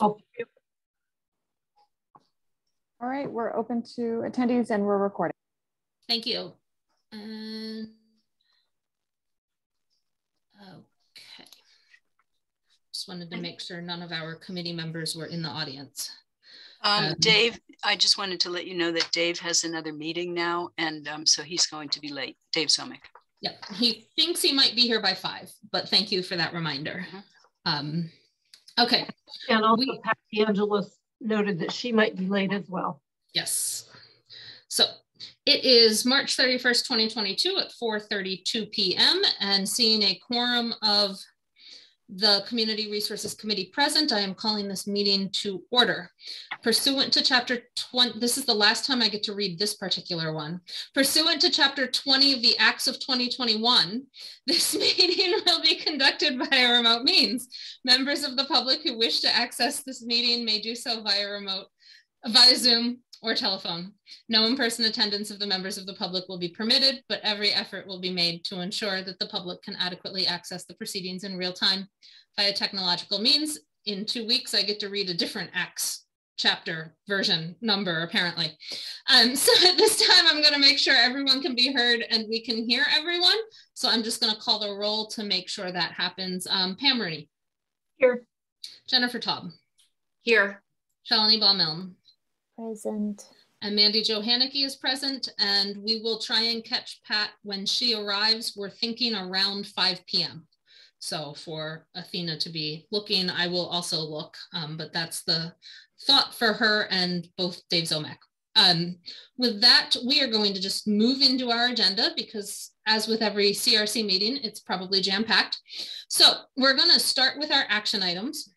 Oh, All right, we're open to attendees and we're recording. Thank you. And okay. Just wanted to make sure none of our committee members were in the audience. Um, Um, Dave, I just wanted to let you know that Dave has another meeting now, and um, so he's going to be late. Dave Ziomek. Yeah, he thinks he might be here by five, but thank you for that reminder. Mhm. Um, okay, And also We- Pat DeAngelis noted that she might be late as well. yes. So it is March 31st, 2022 at 4.32 p.m. and seeing a quorum of the Community Resources Committee present, I am calling this meeting to order. Pursuant to chapter 20, this is the last time I get to read this particular one. Pursuant to chapter 20 of the Acts of 2021, this meeting will be conducted via remote means. Members of the public who wish to access this meeting may do so via remote, via Zoom or telephone. No in-person attendance of the members of the public will be permitted, but every effort will be made to ensure that the public can adequately access the proceedings in real time via technological means. In two weeks, I get to read a different Acts chapter version number, apparently. Um, so at this time, I'm gonna make sure everyone can be heard and we can hear everyone. So I'm just gonna call the roll to make sure that happens. Um, Pam Rooney, Here, Jennifer Taub, Here. Shalini Bahl-Milne, Present. And Mandi Jo Hanneke is present, and we will try and catch Pat when she arrives. We're thinking around 5 p.m. So for Athena to be looking, I will also look, um, but that's the thought for her and both Dave Ziomek. Um, with that, we are going to just move into our agenda because as with every CRC meeting, it's probably jam-packed. So we're gonna start with our action items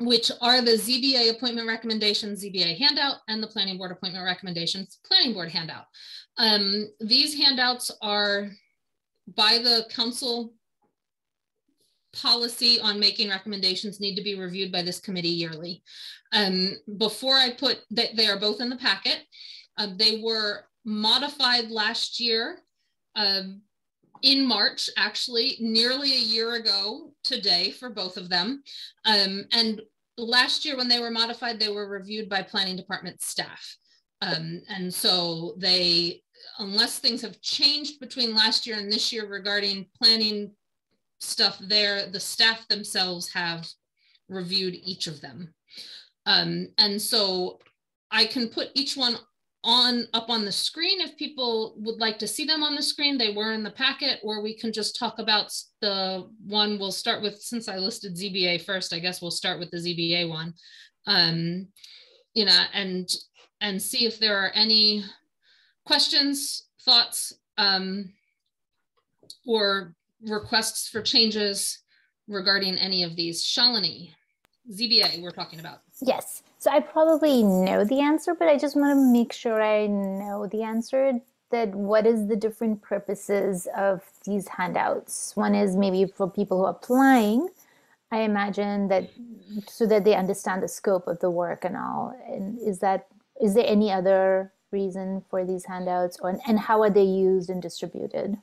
which are the ZBA appointment recommendations, ZBA handout, and the planning board appointment recommendations, planning board handout. Um, these handouts are by the council policy on making recommendations need to be reviewed by this committee yearly. Um, before I put that they are both in the packet, uh, they were modified last year um, in March, actually, nearly a year ago today for both of them. Um, and last year when they were modified, they were reviewed by planning department staff. Um, and so they, unless things have changed between last year and this year regarding planning stuff there, the staff themselves have reviewed each of them. Um, and so I can put each one on up on the screen. If people would like to see them on the screen they were in the packet or we can just talk about the one. We'll start with since i listed zba first i guess we'll start with the zba one. Um you know and and see if there are any questions thoughts um or requests for changes regarding any of these. Shalini zba we're talking about. Yes. So I probably know the answer, but I just want to make sure I know the answer. That what is the different purposes of these handouts? One is maybe for people who are applying. I imagine that so that they understand the scope of the work and all. And is that is there any other reason for these handouts, or and how are they used and distributed?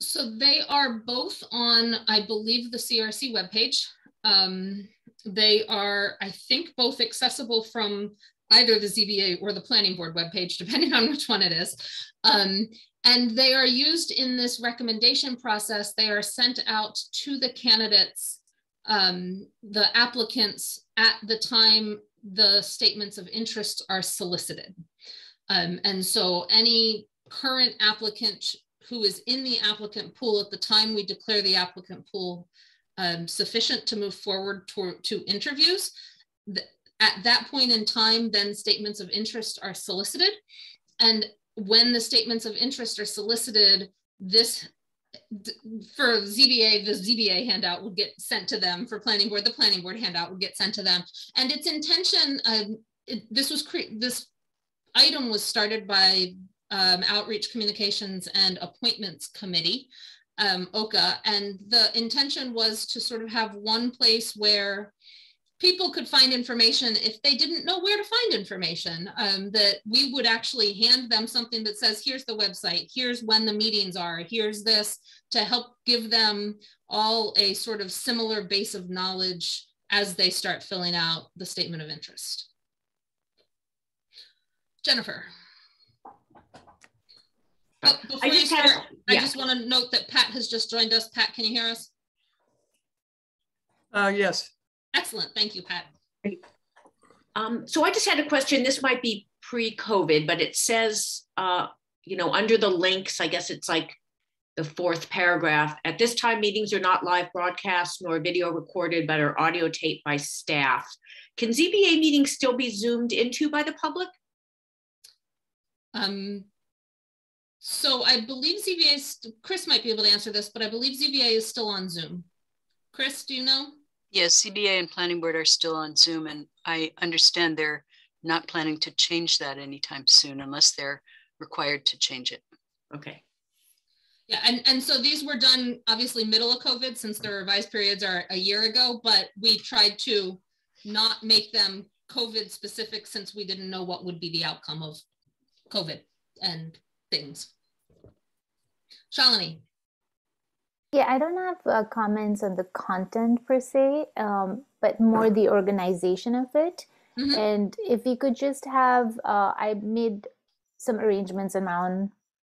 So they are both on, I believe, the CRC webpage. Um, they are, I think, both accessible from either the ZBA or the planning board webpage, depending on which one it is. Um, and they are used in this recommendation process. They are sent out to the candidates, um, the applicants at the time the statements of interest are solicited. Um, and so any current applicant who is in the applicant pool at the time we declare the applicant pool um, sufficient to move forward to, to interviews. At that point in time, then statements of interest are solicited. And when the statements of interest are solicited, this for ZBA, the ZBA handout would get sent to them. For planning board, the planning board handout would get sent to them. And its intention, um, it, this was this item was started by um, Outreach Communications and Appointments Committee um, OCA. And the intention was to sort of have one place where people could find information if they didn't know where to find information, um, that we would actually hand them something that says, here's the website, here's when the meetings are, here's this, to help give them all a sort of similar base of knowledge as they start filling out the statement of interest. Jennifer. Before I you just had, a- start, I just want to note that Pat has just joined us. Pat, can you hear us? Uh, yes, Excellent. Thank you, Pat. um, so I just had a question. This might be pre-COVID, but it says, uh, you know, under the links, I guess it's like the fourth paragraph. At this time, meetings are not live broadcast nor video recorded, but are audio taped by staff. Can ZBA meetings still be zoomed into by the public? Um, so I believe ZBA, is- Chris might be able to answer this, but I believe ZBA is still on Zoom. Chris, do you know? Yes, ZBA and planning board are still on Zoom and I understand they're not planning to change that anytime soon unless they're required to change it. Okay, Yeah, and, and so these were done obviously middle of COVID since the revised periods are a year ago, but we tried to not make them COVID specific since we didn't know what would be the outcome of COVID and things. Shalini, Yeah, I don't have uh, comments on the content per se, um, but more the organization of it. Mhm. And if we could just have, uh, I made some arrangements on my own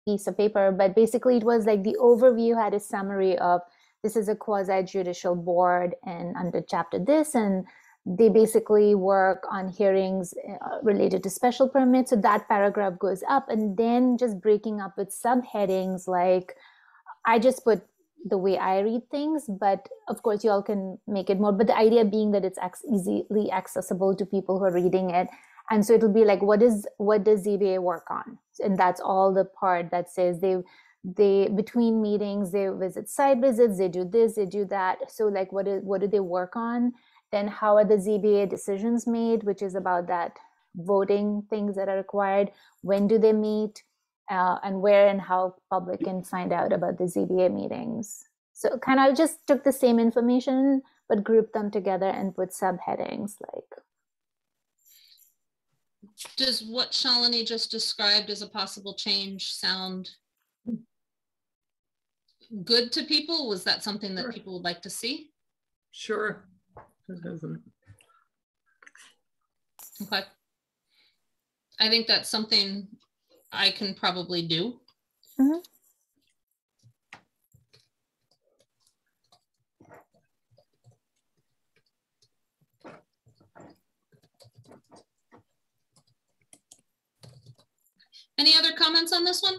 piece of paper, but basically it was like the overview had a summary of this is a quasi judicial board and under chapter this, and they basically work on hearings uh, related to special permits. So that paragraph goes up, and then just breaking up with subheadings like I just put the way I read things, but of course, you all can make it more. But the idea being that it's easily accessible to people who are reading it, and so it'll be like, what is what does ZBA work on? And that's all the part that says they they between meetings they visit site visits, they do this, they do that. So like, what is what do they work on? Then how are the ZBA decisions made, which is about that voting things that are required. When do they meet? uh, and where and how public can find out about the ZBA meetings. So kind of just took the same information but grouped them together and put subheadings like does what Shalini just described as a possible change sound good to people? Was that something that Sure. people would like to see? sure. It doesn't- Okay. I think that's something I can probably do. Mhm. Any other comments on this one?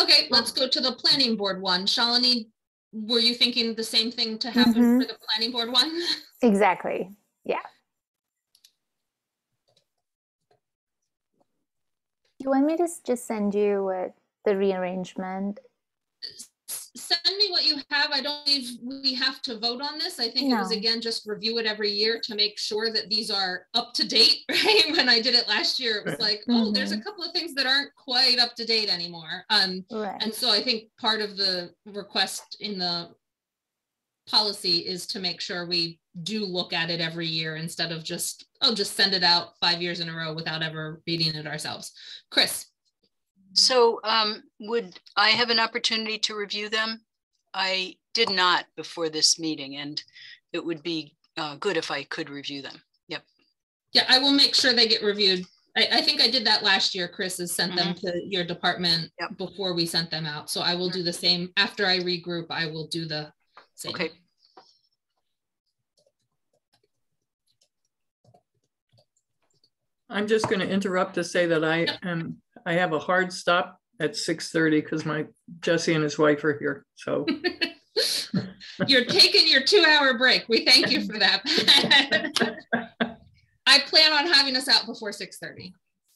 Okay, let's go to the planning board one. Shalini, were you thinking the same thing to happen Mhm. for the planning board one? exactly. Yeah. You want me to just send you uh, the rearrangement? Send me what you have. I don't believe we have to vote on this. I think it was again, just review it every year to make sure that these are up to date, right? When I did it last year, it was like, oh, there's a couple of things that aren't quite up to date anymore. Um, Right. And so I think part of the request in the policy is to make sure we do look at it every year instead of just, oh, just send it out five years in a row without ever reading it ourselves. Chris, So um, would I have an opportunity to review them? I did not before this meeting and it would be uh, good if I could review them. Yep. yeah, I will make sure they get reviewed. I, I think I did that last year. Chris has sent them to your department Yep. before we sent them out. So I will do the same. After I regroup, I will do the same. Okay. I'm just going to interrupt to say that I am, I have a hard stop at 6:30 because my Jesse and his wife are here. So You're taking your two hour break. We thank you for that. I plan on having us out before 6:30.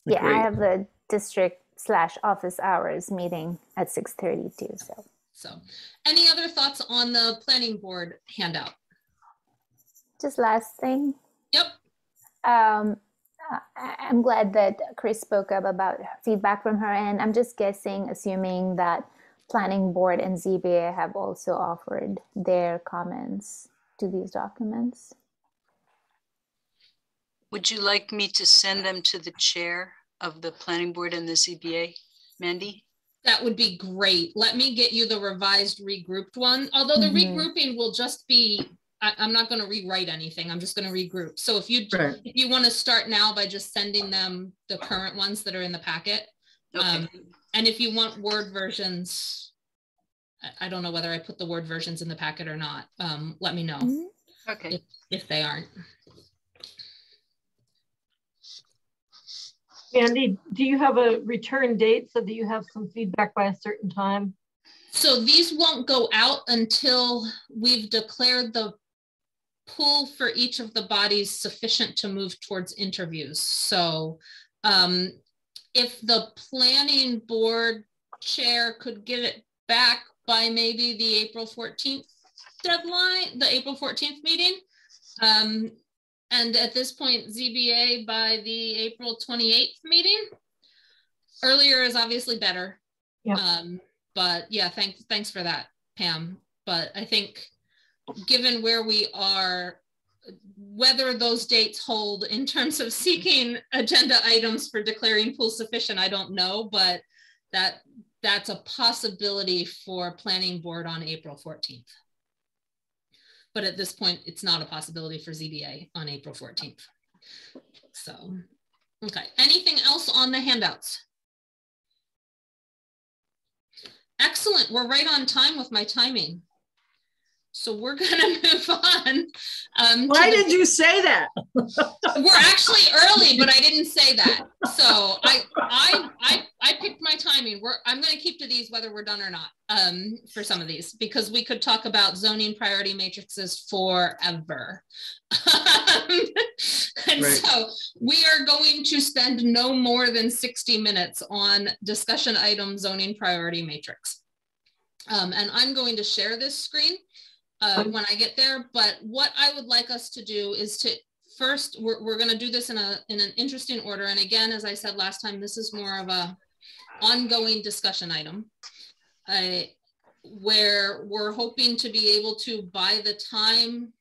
Yeah, Great. I have the district slash office hours meeting at 6:30 too. So So any other thoughts on the planning board handout? just last thing, Yep. um, I- I'm glad that Chris spoke up about feedback from her end. I'm just guessing, assuming that planning board and ZBA have also offered their comments to these documents. Would you like me to send them to the chair of the planning board and the ZBA, Mandi? That would be great. Let me get you the revised regrouped one, although the Mhm. regrouping will just be, I, I'm not gonna rewrite anything. I'm just gonna regroup. So if you, Right. if you want to start now by just sending them the current ones that are in the packet. Okay, Um, and if you want Word versions, I, I don't know whether I put the Word versions in the packet or not. Um, let me know Mhm. okay. if they aren't. Andy, do you have a return date so that you have some feedback by a certain time? So these won't go out until we've declared the pool for each of the bodies sufficient to move towards interviews. So um, if the planning board chair could get it back by maybe the April 14th deadline, the April 14th meeting. Um, and at this point, ZBA by the April 28th meeting. Earlier is obviously better. Yeah. Um, but yeah, thanks, thanks for that, Pam. But I think given where we are, whether those dates hold in terms of seeking agenda items for declaring pool sufficient, I don't know, but that that's a possibility for planning board on April 14th. But at this point, it's not a possibility for ZBA on April 14th. So, okay, anything else on the handouts? Excellent, we're right on time with my timing. So we're gonna move on. um, to Why the- did you say that? we're actually early, but I didn't say that. So I, I, I, I picked my timing. We're, I'm going to keep to these whether we're done or not um, for some of these because we could talk about zoning priority matrices forever. Um, and Right. so we are going to spend no more than 60 minutes on discussion item zoning priority matrix. Um, and I'm going to share this screen uh, when I get there. But what I would like us to do is to first, we're, we're going to do this in a in an interesting order. And again, as I said last time, this is more of a ongoing discussion item. I, where we're hoping to be able to, by the time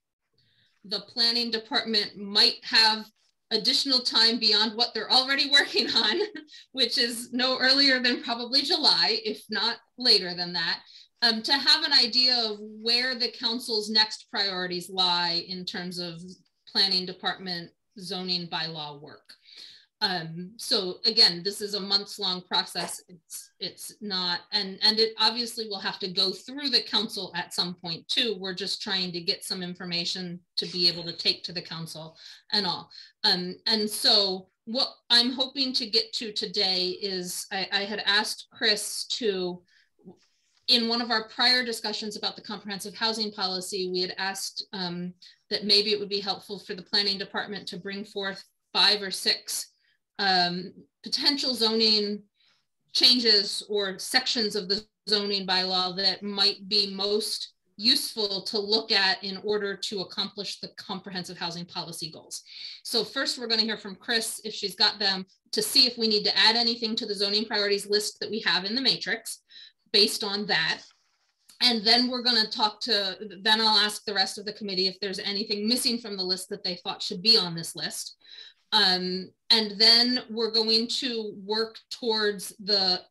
the planning department might have additional time beyond what they're already working on, which is no earlier than probably July, if not later than that, um, to have an idea of where the council's next priorities lie in terms of planning department zoning bylaw work. Um, so again, this is a months long process. It's it's not, and and it obviously will have to go through the council at some point too. We're just trying to get some information to be able to take to the council and all. Um, and so what I'm hoping to get to today is I, I had asked Chris to in one of our prior discussions about the comprehensive housing policy, we had asked um, that maybe it would be helpful for the planning department to bring forth five or six um, potential zoning changes or sections of the zoning bylaw that might be most useful to look at in order to accomplish the comprehensive housing policy goals. So first we're going to hear from Chris if she's got them to see if we need to add anything to the zoning priorities list that we have in the matrix based on that. And then we're going to talk to, then I'll ask the rest of the committee if there's anything missing from the list that they thought should be on this list. Um, and then we're going to work towards the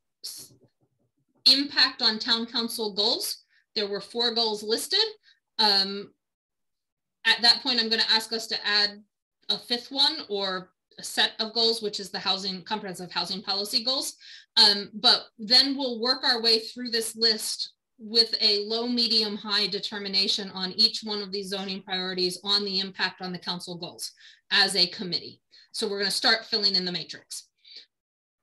impact on town council goals. There were four goals listed. Um, at that point, I'm going to ask us to add a fifth one or set of goals, which is the housing comprehensive housing policy goals. Um, but then we'll work our way through this list with a low, medium, high determination on each one of these zoning priorities on the impact on the council goals as a committee. So we're going to start filling in the matrix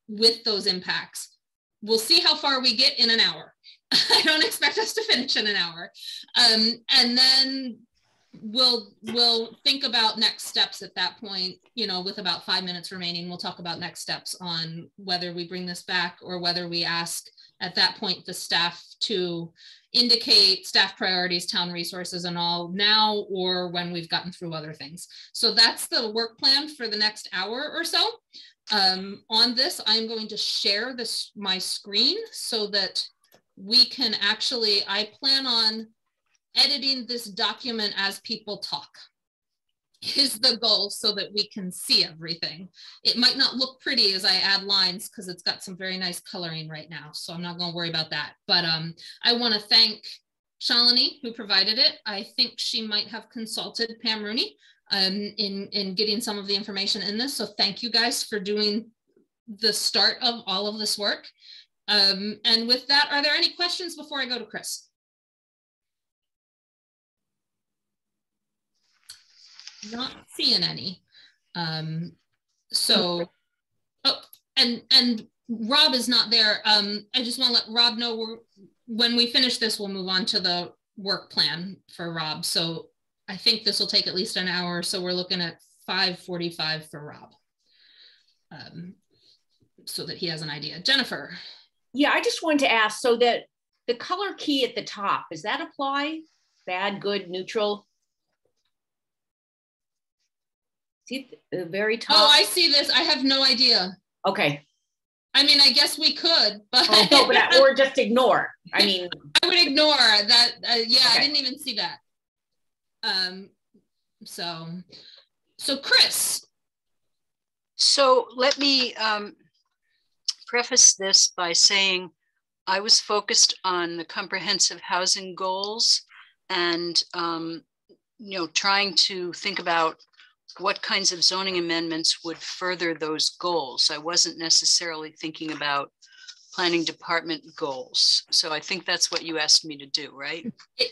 with those impacts. We'll see how far we get in an hour. I don't expect us to finish in an hour. Um, and then we'll we'll think about next steps at that point you know with about five minutes remaining we'll talk about next steps on whether we bring this back or whether we ask at that point the staff to indicate staff priorities town resources and all now or when we've gotten through other things. So that's the work plan for the next hour or so. Um, on this i'm going to share this my screen so that we can actually i plan on editing this document as people talk. is the goal so that we can see everything. It might not look pretty as I add lines because it's got some very nice coloring right now. So I'm not going to worry about that. But um, I want to thank Shalini who provided it. I think she might have consulted Pam Rooney um, in, in getting some of the information in this. So thank you guys for doing the start of all of this work. Um, and with that, are there any questions before I go to Chris? Not seeing any. Um, so, oh, and and Rob is not there. Um, I just want to let Rob know we're, when we finish this, we'll move on to the work plan for Rob. So I think this will take at least an hour. So we're looking at 545 for Rob. Um, so that he has an idea. Jennifer. Yeah, I just wanted to ask so that the color key at the top, does that apply? Bad, good, neutral? See the very top? Oh, I see this. I have no idea. Okay. I mean, I guess we could, but, oh, no, but or just ignore. I mean, I would ignore that. Uh, yeah, okay. I didn't even see that. Um, so, so Chris. So let me um, preface this by saying I was focused on the comprehensive housing goals and, um, you know, trying to think about what kinds of zoning amendments would further those goals. I wasn't necessarily thinking about planning department goals. So I think that's what you asked me to do, right? It,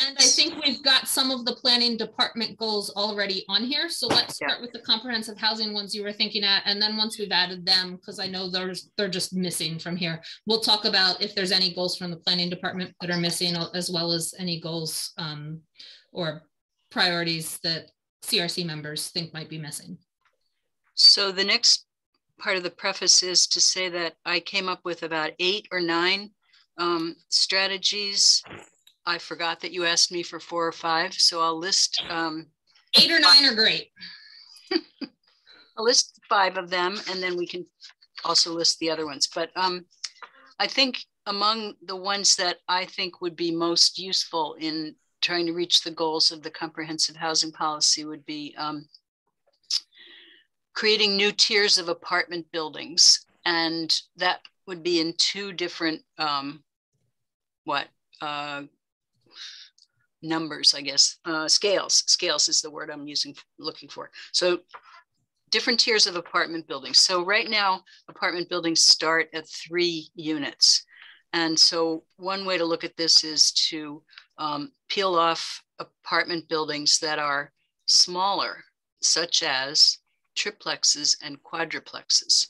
and I think we've got some of the planning department goals already on here. So let's start yeah. with the comprehensive housing ones you were thinking at. And then once we've added them, because I know there's they're just missing from here, we'll talk about if there's any goals from the planning department that are missing, as well as any goals um, or priorities that CRC members think might be missing. So the next part of the preface is to say that I came up with about eight or nine um, strategies. I forgot that you asked me for four or five, so I'll list. Um, eight or nine are great. I'll list five of them and then we can also list the other ones. But um, I think among the ones that I think would be most useful in trying to reach the goals of the comprehensive housing policy would be um, creating new tiers of apartment buildings. And that would be in two different, um, what, uh, numbers, I guess, uh, scales. Scales is the word I'm using, looking for. So different tiers of apartment buildings. So right now, apartment buildings start at three units. And so one way to look at this is to um, peel off apartment buildings that are smaller, such as triplexes and quadruplexes,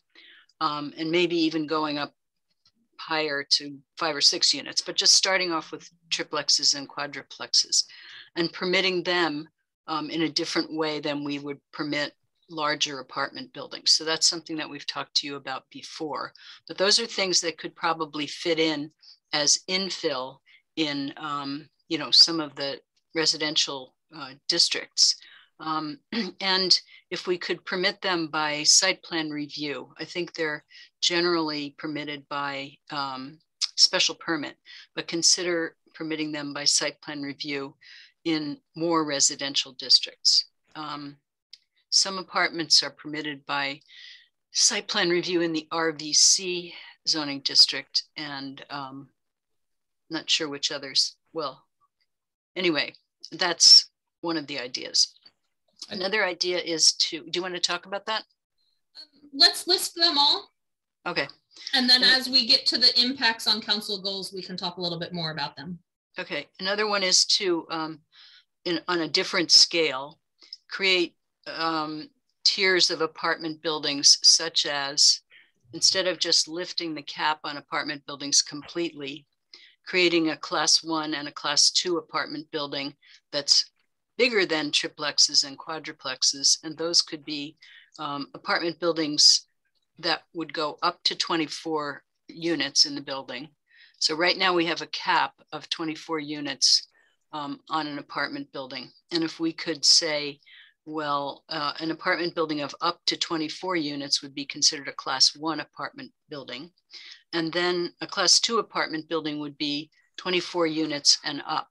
um, and maybe even going up higher to five or six units, but just starting off with triplexes and quadruplexes and permitting them um, in a different way than we would permit larger apartment buildings. So that's something that we've talked to you about before. But those are things that could probably fit in as infill in um, you know, some of the residential uh, districts. Um, and if we could permit them by site plan review, I think they're generally permitted by um, special permit, but consider permitting them by site plan review in more residential districts. Um, some apartments are permitted by site plan review in the RVC zoning district and um, not sure which others will anyway, that's one of the ideas. Another idea is to, do you want to talk about that? Let's list them all. Okay. And then as we get to the impacts on council goals, we can talk a little bit more about them. Okay. Another one is to, um, in, on a different scale, create um, tiers of apartment buildings, such as instead of just lifting the cap on apartment buildings completely, creating a class one and a class two apartment building that's bigger than triplexes and quadruplexes. And those could be um, apartment buildings that would go up to 24 units in the building. So right now we have a cap of 24 units um, on an apartment building. And if we could say, well, uh, an apartment building of up to 24 units would be considered a class one apartment building. And then a class two apartment building would be 24 units and up.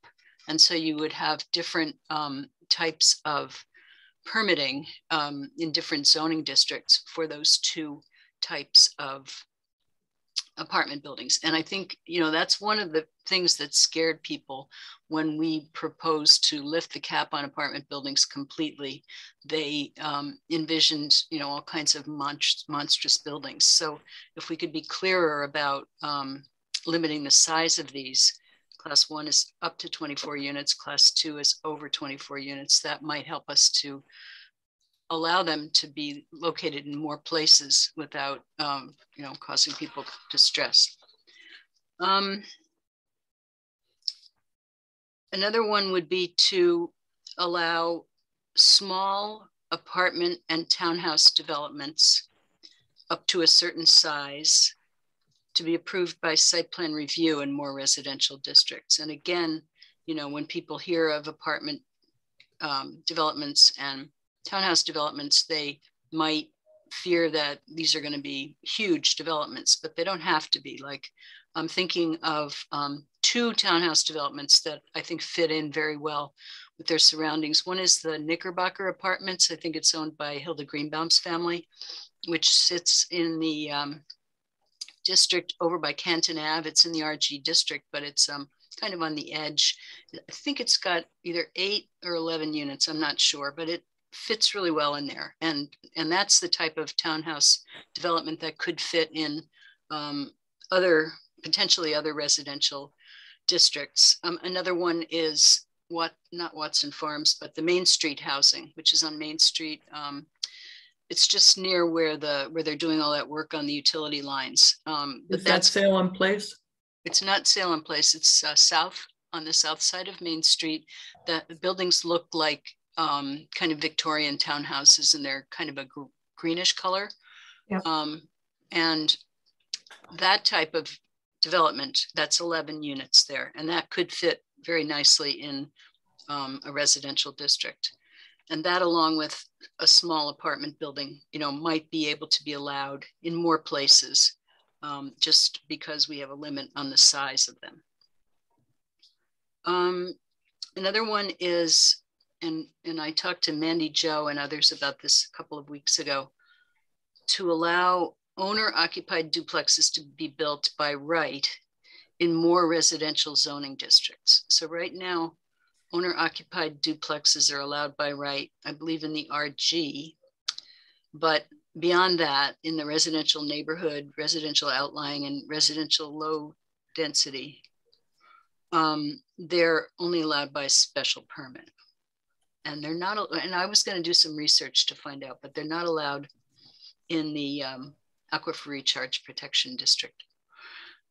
And so you would have different um, types of permitting um, in different zoning districts for those two types of apartment buildings. And I think, you know, that's one of the things that scared people when we proposed to lift the cap on apartment buildings completely. They um, envisioned, you know, all kinds of monst monstrous buildings. So if we could be clearer about um, limiting the size of these, class one is up to 24 units, class two is over 24 units, that might help us to allow them to be located in more places without, um, you know, causing people distress. Um, another one would be to allow small apartment and townhouse developments up to a certain size to be approved by site plan review in more residential districts. And again, you know, when people hear of apartment um, developments and townhouse developments, they might fear that these are going to be huge developments, but they don't have to be. Like I'm thinking of um, two townhouse developments that I think fit in very well with their surroundings. One is the Knickerbocker Apartments. I think it's owned by Hilda Greenbaum's family, which sits in the um, district over by Canton Ave. It's in the RG district, but it's um, kind of on the edge. I think it's got either eight or 11 units. I'm not sure, but it fits really well in there. And, and that's the type of townhouse development that could fit in um, other, potentially other residential districts. Um, another one is what, not Watson Farms, but the Main Street housing, which is on Main Street. Um, it's just near where the where they're doing all that work on the utility lines. Um, but is that Salem Place? It's not Salem Place. It's uh, south on the south side of Main Street. The buildings look like um, kind of Victorian townhouses and they're kind of a gr greenish color. Yeah. Um, and that type of development, that's 11 units there. And that could fit very nicely in um, a residential district. And that along with a small apartment building, you know, might be able to be allowed in more places um, just because we have a limit on the size of them. Um, another one is and, and I talked to Mandi Jo and others about this a couple of weeks ago, to allow owner occupied duplexes to be built by right in more residential zoning districts. So right now, owner occupied duplexes are allowed by right, I believe in the RG, but beyond that, in the residential neighborhood, residential outlying and residential low density, um, they're only allowed by special permit and they're not, and I was going to do some research to find out, but they're not allowed in the um, Aquifer Recharge Protection District.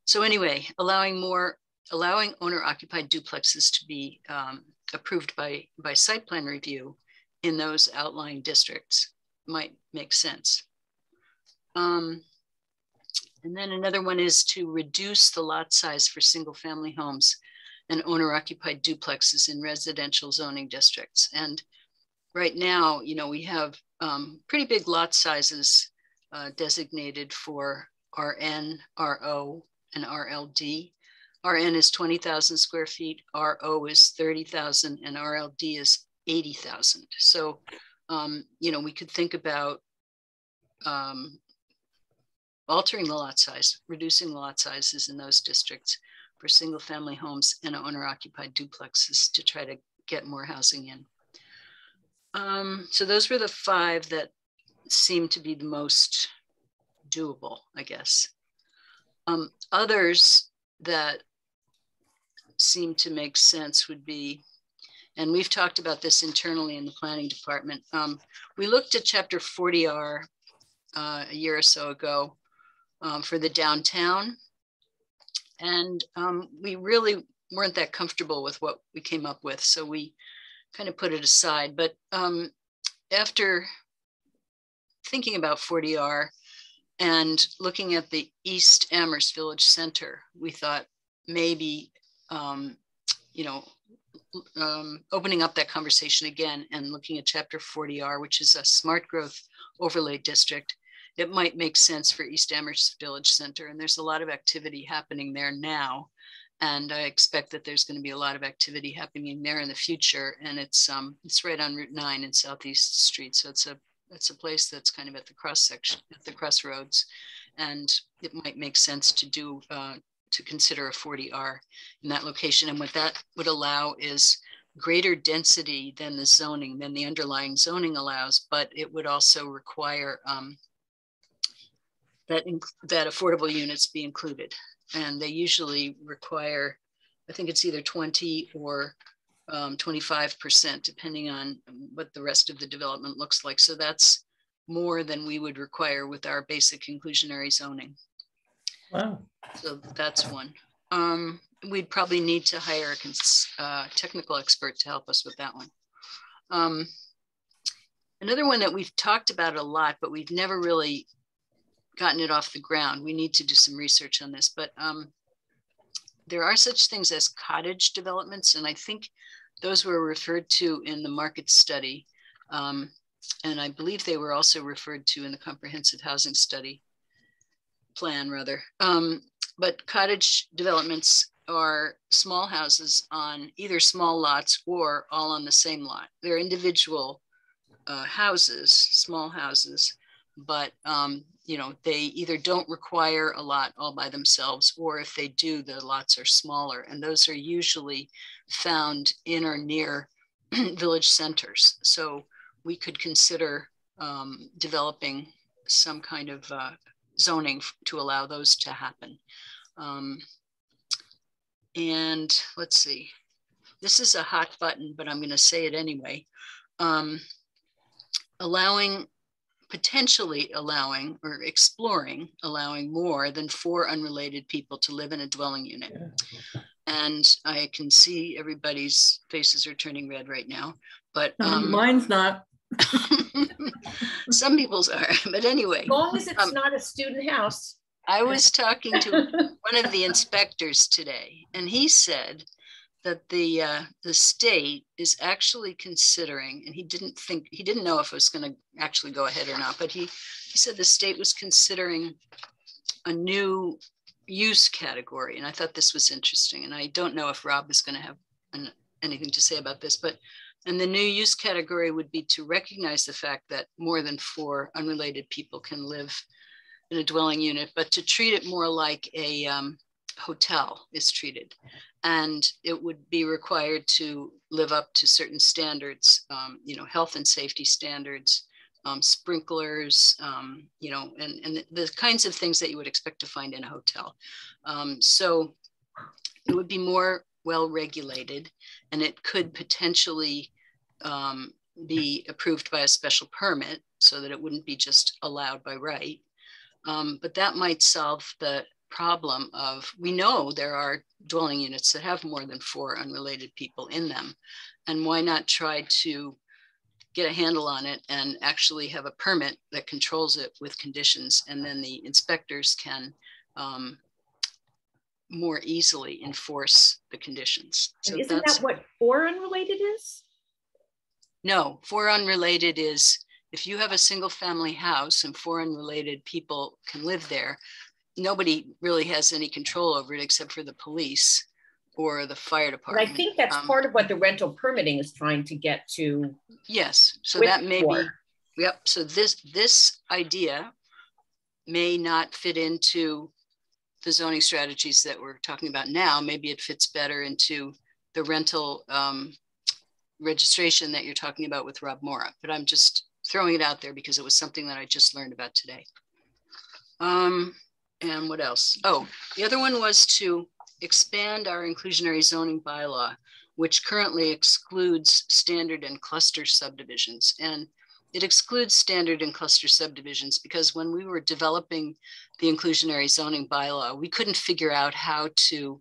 So anyway, allowing more, allowing owner occupied duplexes to be um, approved by, by site plan review in those outlying districts might make sense. Um, and then another one is to reduce the lot size for single family homes and owner occupied duplexes in residential zoning districts. And right now, you know, we have um, pretty big lot sizes uh, designated for RN, RO, and RLD. RN is 20,000 square feet, RO is 30,000, and RLD is 80,000. So, um, you know, we could think about um, altering the lot size, reducing the lot sizes in those districts for single family homes and owner occupied duplexes to try to get more housing in. Um, so those were the five that seemed to be the most doable, I guess. Um, others that seem to make sense would be, and we've talked about this internally in the planning department. Um, we looked at chapter 40R uh, a year or so ago um, for the downtown and um, we really weren't that comfortable with what we came up with. So we kind of put it aside. But um, after thinking about 40R and looking at the East Amherst Village Center, we thought maybe, um, you know, um, opening up that conversation again and looking at chapter 40R, which is a smart growth overlay district, it might make sense for East Amherst Village Center. And there's a lot of activity happening there now. and I expect that there's going to be a lot of activity happening there in the future. And it's um, it's right on Route 9 in Southeast Street, so it's a it's a place that's kind of at the cross section, at the crossroads, and it might make sense to do uh, to consider a 40R in that location. And what that would allow is greater density than the zoning, than the underlying zoning allows, but it would also require um, that, that affordable units be included. And they usually require, I think it's either 20 or um, 25%, depending on what the rest of the development looks like. So that's more than we would require with our basic inclusionary zoning. Wow. So that's one. Um, we'd probably need to hire a uh, technical expert to help us with that one. Um, another one that we've talked about a lot, but we've never really gotten it off the ground. We need to do some research on this, but um, there are such things as cottage developments, and I think those were referred to in the market study. Um, and I believe they were also referred to in the comprehensive housing study plan rather. Um, but cottage developments are small houses on either small lots or all on the same lot. They're individual uh, houses, small houses, but um, you know they either don't require a lot all by themselves, or if they do, the lots are smaller, and those are usually found in or near village centers. So we could consider um, developing some kind of uh, zoning to allow those to happen. Um, and let's see, this is a hot button, but I'm going to say it anyway. Um, allowing, potentially allowing or exploring, allowing more than four unrelated people to live in a dwelling unit. And I can see everybody's faces are turning red right now, but um, mine's not. Some people's are, but anyway. As long as it's um, not a student house. I was talking to one of the inspectors today, and he said that the uh, the state is actually considering, and he didn't think he didn't know if it was going to actually go ahead or not, but he he said the state was considering a new use category, and I thought this was interesting. And I don't know if Rob is going to have an, anything to say about this, but and the new use category would be to recognize the fact that more than four unrelated people can live in a dwelling unit, but to treat it more like a um, hotel is treated. And it would be required to live up to certain standards, um, you know, health and safety standards, um, sprinklers, um, you know, and, and the kinds of things that you would expect to find in a hotel. Um, so it would be more well regulated and it could potentially um, be approved by a special permit so that it wouldn't be just allowed by right. Um, but that might solve the problem of we know there are dwelling units that have more than four unrelated people in them. And why not try to get a handle on it and actually have a permit that controls it with conditions and then the inspectors can um, more easily enforce the conditions. So isn't that what four unrelated is? No, four unrelated is if you have a single family house and four unrelated people can live there, nobody really has any control over it except for the police or the fire department. But I think that's um, part of what the rental permitting is trying to get to. Yes, so that may four. be, yep. So this this idea may not fit into the zoning strategies that we're talking about now, maybe it fits better into the rental um, registration that you're talking about with Rob Morra, but I'm just throwing it out there because it was something that I just learned about today. Um, and what else? Oh, the other one was to expand our inclusionary zoning bylaw, which currently excludes standard and cluster subdivisions. And it excludes standard and cluster subdivisions because when we were developing the inclusionary zoning bylaw, we couldn't figure out how to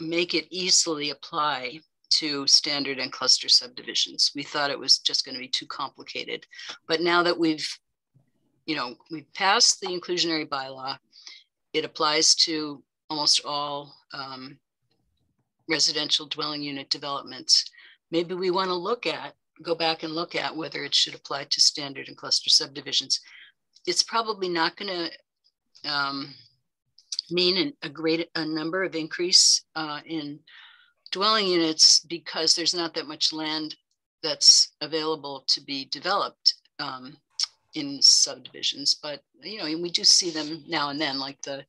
make it easily apply to standard and cluster subdivisions. We thought it was just going to be too complicated. But now that we've, you know, we've passed the inclusionary bylaw, it applies to almost all um, residential dwelling unit developments. Maybe we want to look at go back and look at whether it should apply to standard and cluster subdivisions. It's probably not going to um, mean an- a great a number of increase uh, in dwelling units because there's not that much land that's available to be developed um, in subdivisions. But you know, and we do see them now and then, like the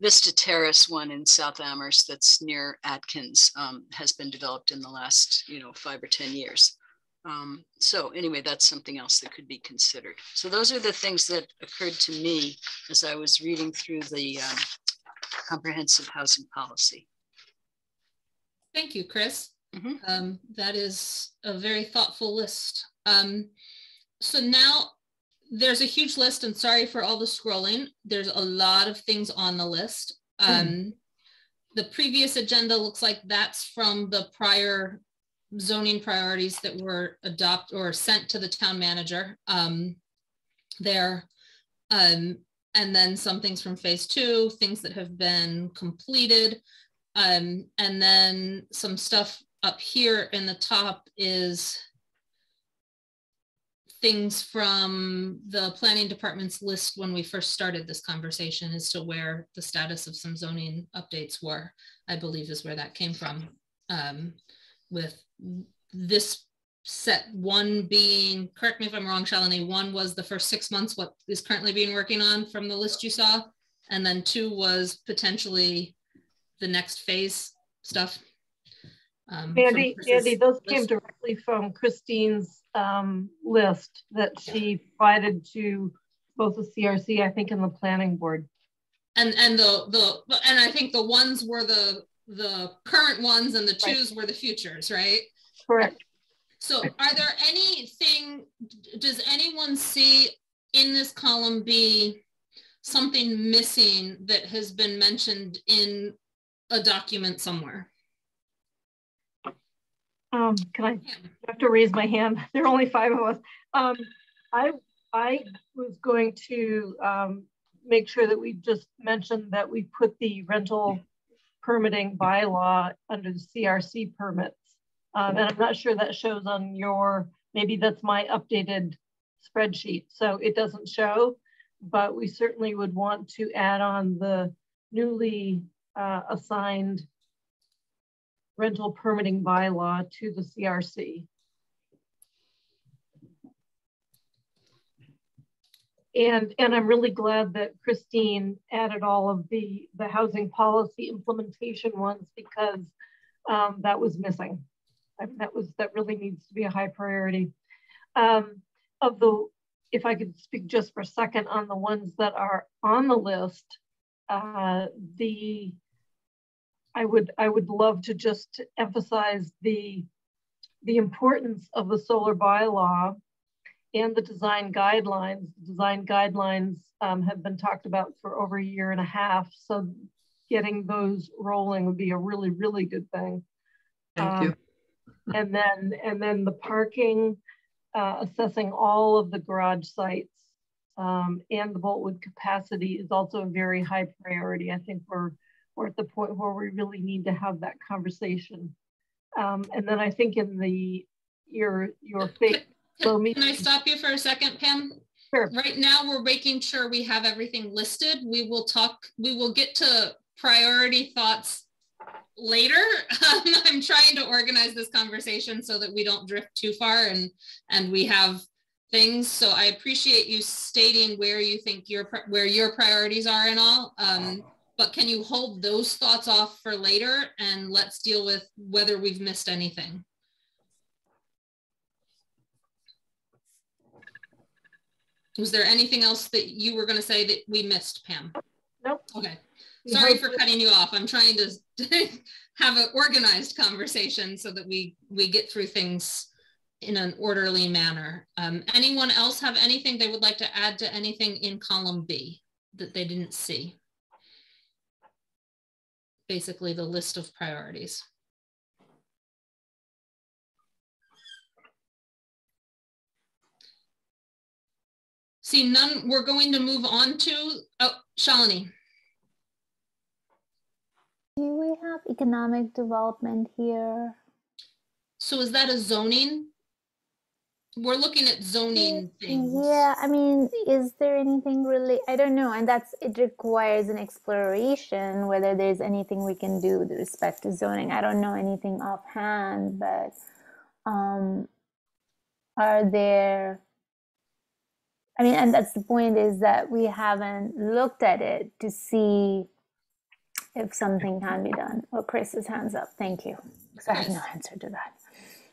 Vista Terrace one in South Amherst that's near Atkins um, has been developed in the last you know five or ten years. Um, so anyway, that's something else that could be considered. So those are the things that occurred to me as I was reading through the um, comprehensive housing policy. Thank you, Chris. Mhm. Um, that is a very thoughtful list. Um, so now there's a huge list and sorry for all the scrolling. There's a lot of things on the list. Um, The previous agenda looks like that's from the prior zoning priorities that were adopt or sent to the town manager um, there. Um, and then some things from phase two, things that have been completed. Um, and then some stuff up here in the top is things from the planning department's list when we first started this conversation as to where the status of some zoning updates were, I believe is where that came from. Um, with this set one being, correct me if I'm wrong, Shalini, one was the first six months, what is currently being working on from the list you saw. And then two was potentially the next phase stuff. Um, Andy, Andy, those came list. directly from Christine's um, list that she provided to both the CRC, I think, and the planning board. And, and the, the, and I think the ones were the, the current ones and the twos were the futures, right? Correct. So are there anything, does anyone see in this column B something missing that has been mentioned in a document somewhere? Um, can I, have to raise my hand. There are only five of us. Um, I, I was going to um, make sure that we just mentioned that we put the rental permitting bylaw under the CRC permits. Um, and I'm not sure that shows on your, maybe that's my updated spreadsheet. So it doesn't show, but we certainly would want to add on the newly uh, assigned rental permitting bylaw to the CRC. And, and I'm really glad that Christine added all of the, the housing policy implementation ones because um, that was missing. I mean, that was, that really needs to be a high priority. Um, of the, if I could speak just for a second on the ones that are on the list, uh, the I would I would love to just emphasize the the importance of the solar bylaw and the design guidelines. Design guidelines um, have been talked about for over a year and a half, so getting those rolling would be a really really good thing. Thank you. And then and then the parking, uh, assessing all of the garage sites um, and the Boltwood capacity is also a very high priority. I think we're we're at the point where we really need to have that conversation. Um, and then I think in the your your fake so me- Can I stop you for a second, Pam? Sure. Right now, we're making sure we have everything listed. We will talk, we will get to priority thoughts later. Um, I'm trying to organize this conversation so that we don't drift too far and, and we have things. So I appreciate you stating where you think your, where your priorities are and all. Um, but can you hold those thoughts off for later and let's deal with whether we've missed anything? Was there anything else that you were going to say that we missed, Pam? Nope. Okay. Sorry for cutting you off. I'm trying to have an organized conversation so that we we get through things in an orderly manner. Um, anyone else have anything they would like to add to anything in column B that they didn't see? Basically, the list of priorities. See, none, we're going to move on to, oh, Shalini. Do we have economic development here? So is that a zoning we're looking at zoning things. Yeah, I mean, is there anything really? I don't know, and that's it requires an exploration whether there's anything we can do with respect to zoning. I don't know anything offhand, but um, are there? I mean, and that's the point is that we haven't looked at it to see if something can be done. Oh, Chris's hands up. Thank you. Because I have no answer to that.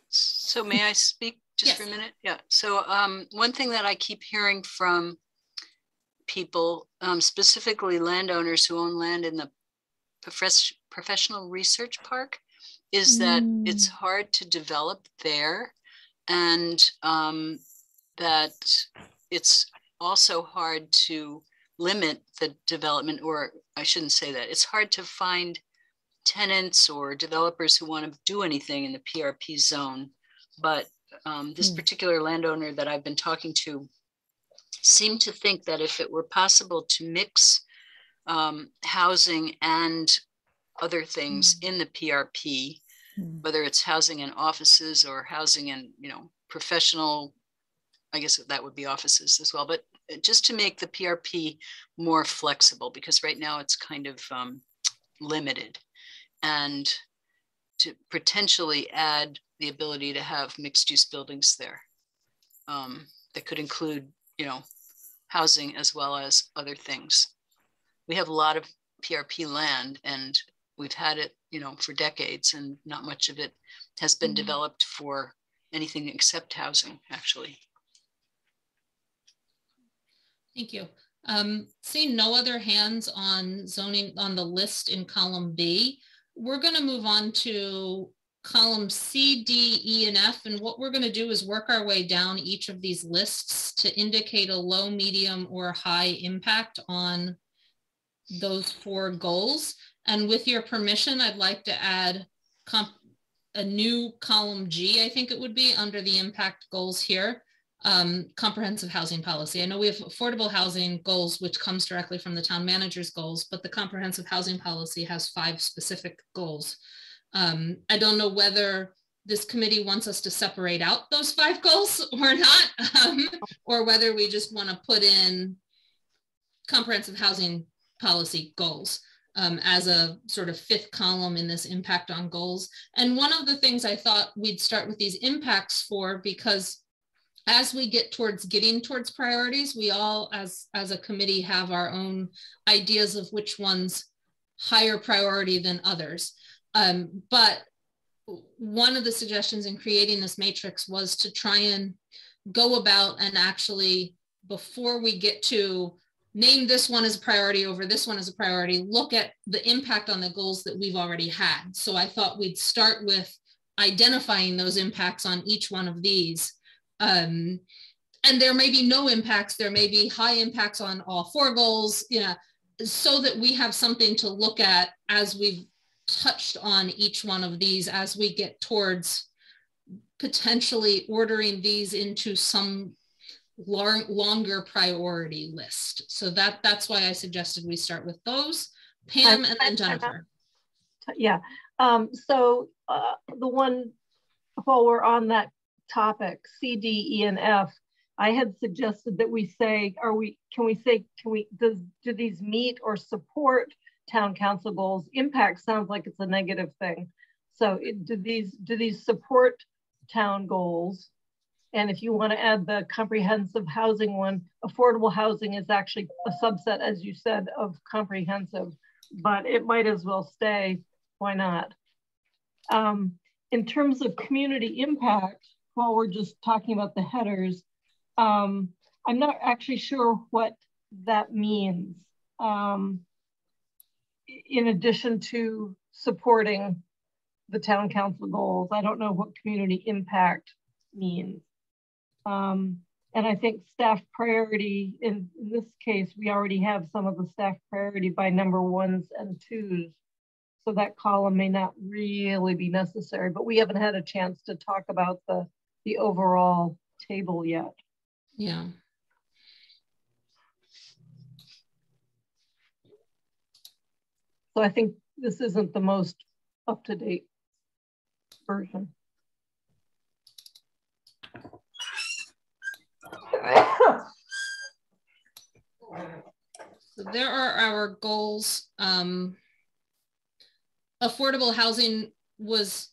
So may I speak just for a minute? Yeah. So um, one thing that I keep hearing from people, um, specifically landowners who own land in the profess- professional research park, is that it's hard to develop there, and um, that it's also hard to limit the development, or I shouldn't say that. It's hard to find tenants or developers who want to do anything in the PRP zone. But um, this Hmm. particular landowner that I've been talking to seemed to think that if it were possible to mix um, housing and other things in the PRP, Hmm. whether it's housing and offices or housing and you know, professional, I guess that would be offices as well, but just to make the PRP more flexible, because right now it's kind of um, limited. And to potentially add the ability to have mixed use buildings there um, that could include, you know, housing as well as other things. We have a lot of PRP land and we've had it, you know, for decades and not much of it has been Mhm. developed for anything except housing, actually. Thank you. Um, seeing no other hands on zoning on the list in column B, we're going to move on to column C, D, E, and F. And what we're going to do is work our way down each of these lists to indicate a low, medium, or high impact on those four goals. And with your permission, I'd like to add a new column G, I think it would be, under the impact goals here um, comprehensive housing policy. I know we have affordable housing goals, which comes directly from the town manager's goals, but the comprehensive housing policy has five specific goals. Um, I don't know whether this committee wants us to separate out those five goals or not, um, or whether we just want to put in comprehensive housing policy goals um, as a sort of fifth column in this impact on goals. And one of the things I thought we'd start with these impacts for, because as we get towards getting towards priorities, we all as, as a committee have our own ideas of which ones higher priority than others. Um, but one of the suggestions in creating this matrix was to try and go about and actually, before we get to name this one as a priority over this one as a priority, look at the impact on the goals that we've already had. So I thought we'd start with identifying those impacts on each one of these. Um, and there may be no impacts, there may be high impacts on all four goals, you know, so that we have something to look at as we've touched on each one of these as we get towards potentially ordering these into some long, longer priority list. So that that's why I suggested we start with those. Pam and then Jennifer. Yeah. Um, so uh, the one, while we're on that topic, C, D, E, and F, I had suggested that we say, are we, can we say, can we, does, do these meet or support town council goals? Impact sounds like it's a negative thing. So it, do these, do these support town goals? And if you want to add the comprehensive housing one, affordable housing is actually a subset, as you said, of comprehensive, but it might as well stay. Why not? Um, in terms of community impact, while we're just talking about the headers, um, I'm not actually sure what that means. Um, in addition to supporting the town council goals, I don't know what community impact means. Um, and I think staff priority, in, in this case, we already have some of the staff priority by number ones and twos. So that column may not really be necessary, but we haven't had a chance to talk about the, the overall table yet. Yeah. So I think this isn't the most up-to-date version. So there are our goals. Um, affordable housing was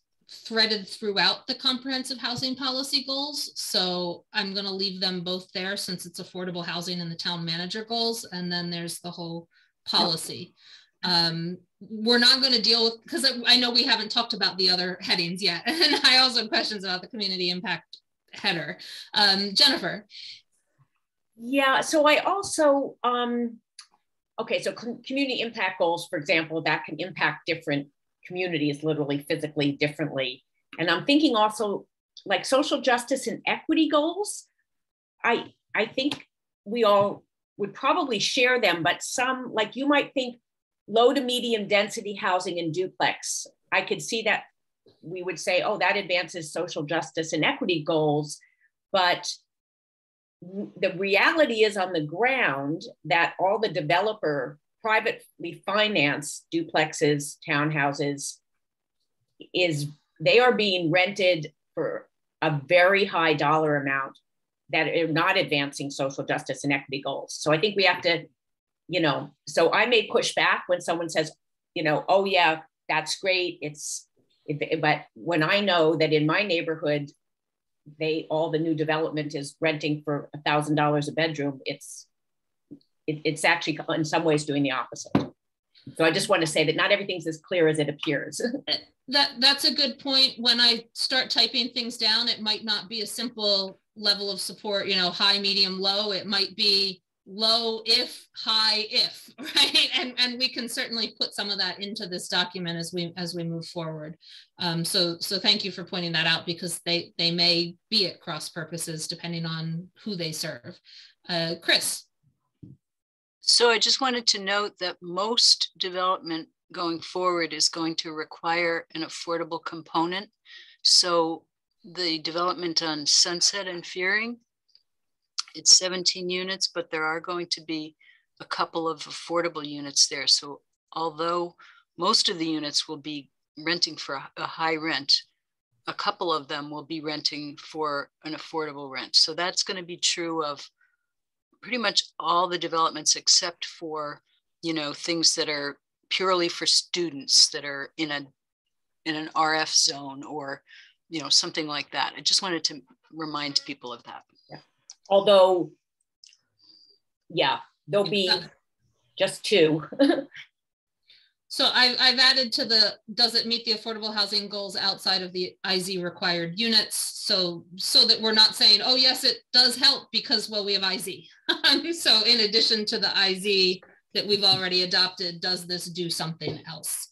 threaded throughout the comprehensive housing policy goals. So I'm going to leave them both there since it's affordable housing and the town manager goals. And then there's the whole policy. Um, we're not going to deal with, because I know we haven't talked about the other headings yet. And I also have questions about the community impact header. Um, Jennifer. Yeah, so I also, um, okay, so community impact goals, for example, that can impact different communities literally physically differently. And I'm thinking also like social justice and equity goals. I I think we all would probably share them, but some like you might think low to medium density housing and duplex. I could see that we would say, oh, that advances social justice and equity goals. But the reality is on the ground that all the developer privately financed duplexes, townhouses, is they are being rented for a very high dollar amount that are not advancing social justice and equity goals. So I think we have to, you know, so I may push back when someone says, you know, oh yeah, that's great. It's, it, but when I know that in my neighborhood, they all the new development is renting for a thousand dollars a bedroom, it's it, it's actually in some ways doing the opposite. So I just want to say that not everything's as clear as it appears. that that's a good point. When I start typing things down, it might not be a simple level of support, you know, high, medium, low. It might be low if, high if, right? And and we can certainly put some of that into this document as we as we move forward. Um, so so thank you for pointing that out because they they may be at cross purposes depending on who they serve. Uh, Chris. So I just wanted to note that most development going forward is going to require an affordable component. So the development on Sunset and Fearing, it's 17 units, but there are going to be a couple of affordable units there. So although most of the units will be renting for a high rent, a couple of them will be renting for an affordable rent. So that's going to be true of pretty much all the developments except for you know things that are purely for students that are in a in an RF zone or you know something like that. I just wanted to remind people of that. Yeah. Although, yeah, there'll be just two. So I've, I've added to the, does it meet the affordable housing goals outside of the IZ required units? So, so that we're not saying, oh yes, it does help because, well, we have IZ. so in addition to the IZ that we've already adopted, does this do something else?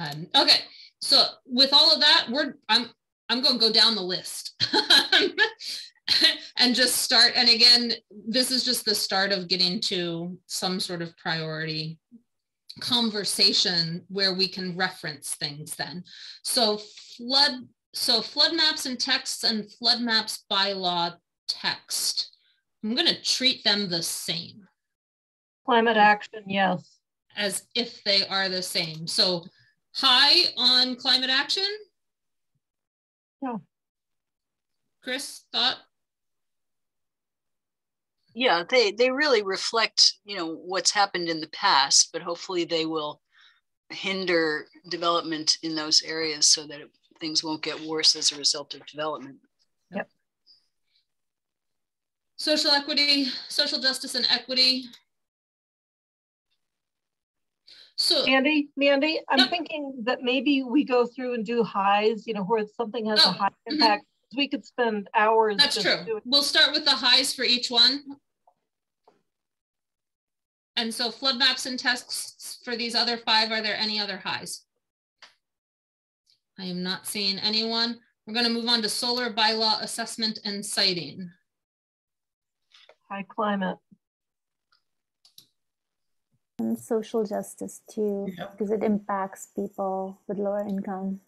Um, okay, so with all of that, we're, I'm, I'm gonna go down the list. and just start. And again, this is just the start of getting to some sort of priority conversation where we can reference things then. So flood, so flood maps and texts and flood maps bylaw text. I'm going to treat them the same. Climate action, yes. As if they are the same. So high on climate action? Yeah. Chris, thought? Yeah they they really reflect you know what's happened in the past but hopefully they will hinder development in those areas so that it, things won't get worse as a result of development yep social equity social justice and equity so Mandi, Mandi, I'm yep. thinking that maybe we go through and do highs, you know, where something has oh. a high mm-hmm. impact. We could spend hours. That's true. We'll start with the highs for each one. And so flood maps and tests for these other five, are there any other highs? I am not seeing anyone. We're going to move on to solar bylaw assessment and siting. High climate. And social justice too, yep. because it impacts people with lower income.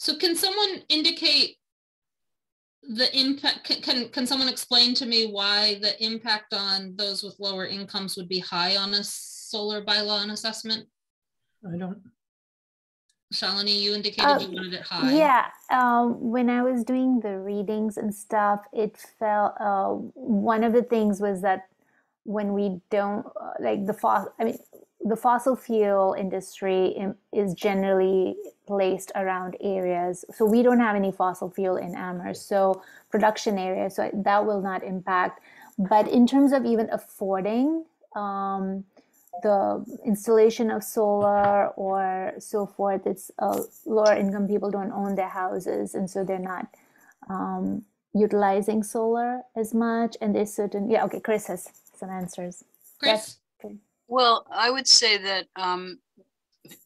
So can someone indicate the impact, can, can, can someone explain to me why the impact on those with lower incomes would be high on a solar bylaw and assessment? I don't, Shalini, you indicated Uh, you wanted it high. Yeah, um, when I was doing the readings and stuff, it felt uh, one of the things was that when we don't uh, like the fossil, I mean, the fossil fuel industry is generally placed around areas. So we don't have any fossil fuel in Amherst, so production areas, so that will not impact. But in terms of even affording, um, the installation of solar or so forth it's uh, lower income people don't own their houses and so they're not um, utilizing solar as much and there's certain yeah okay chris has some answers Chris? Well, I would say that um,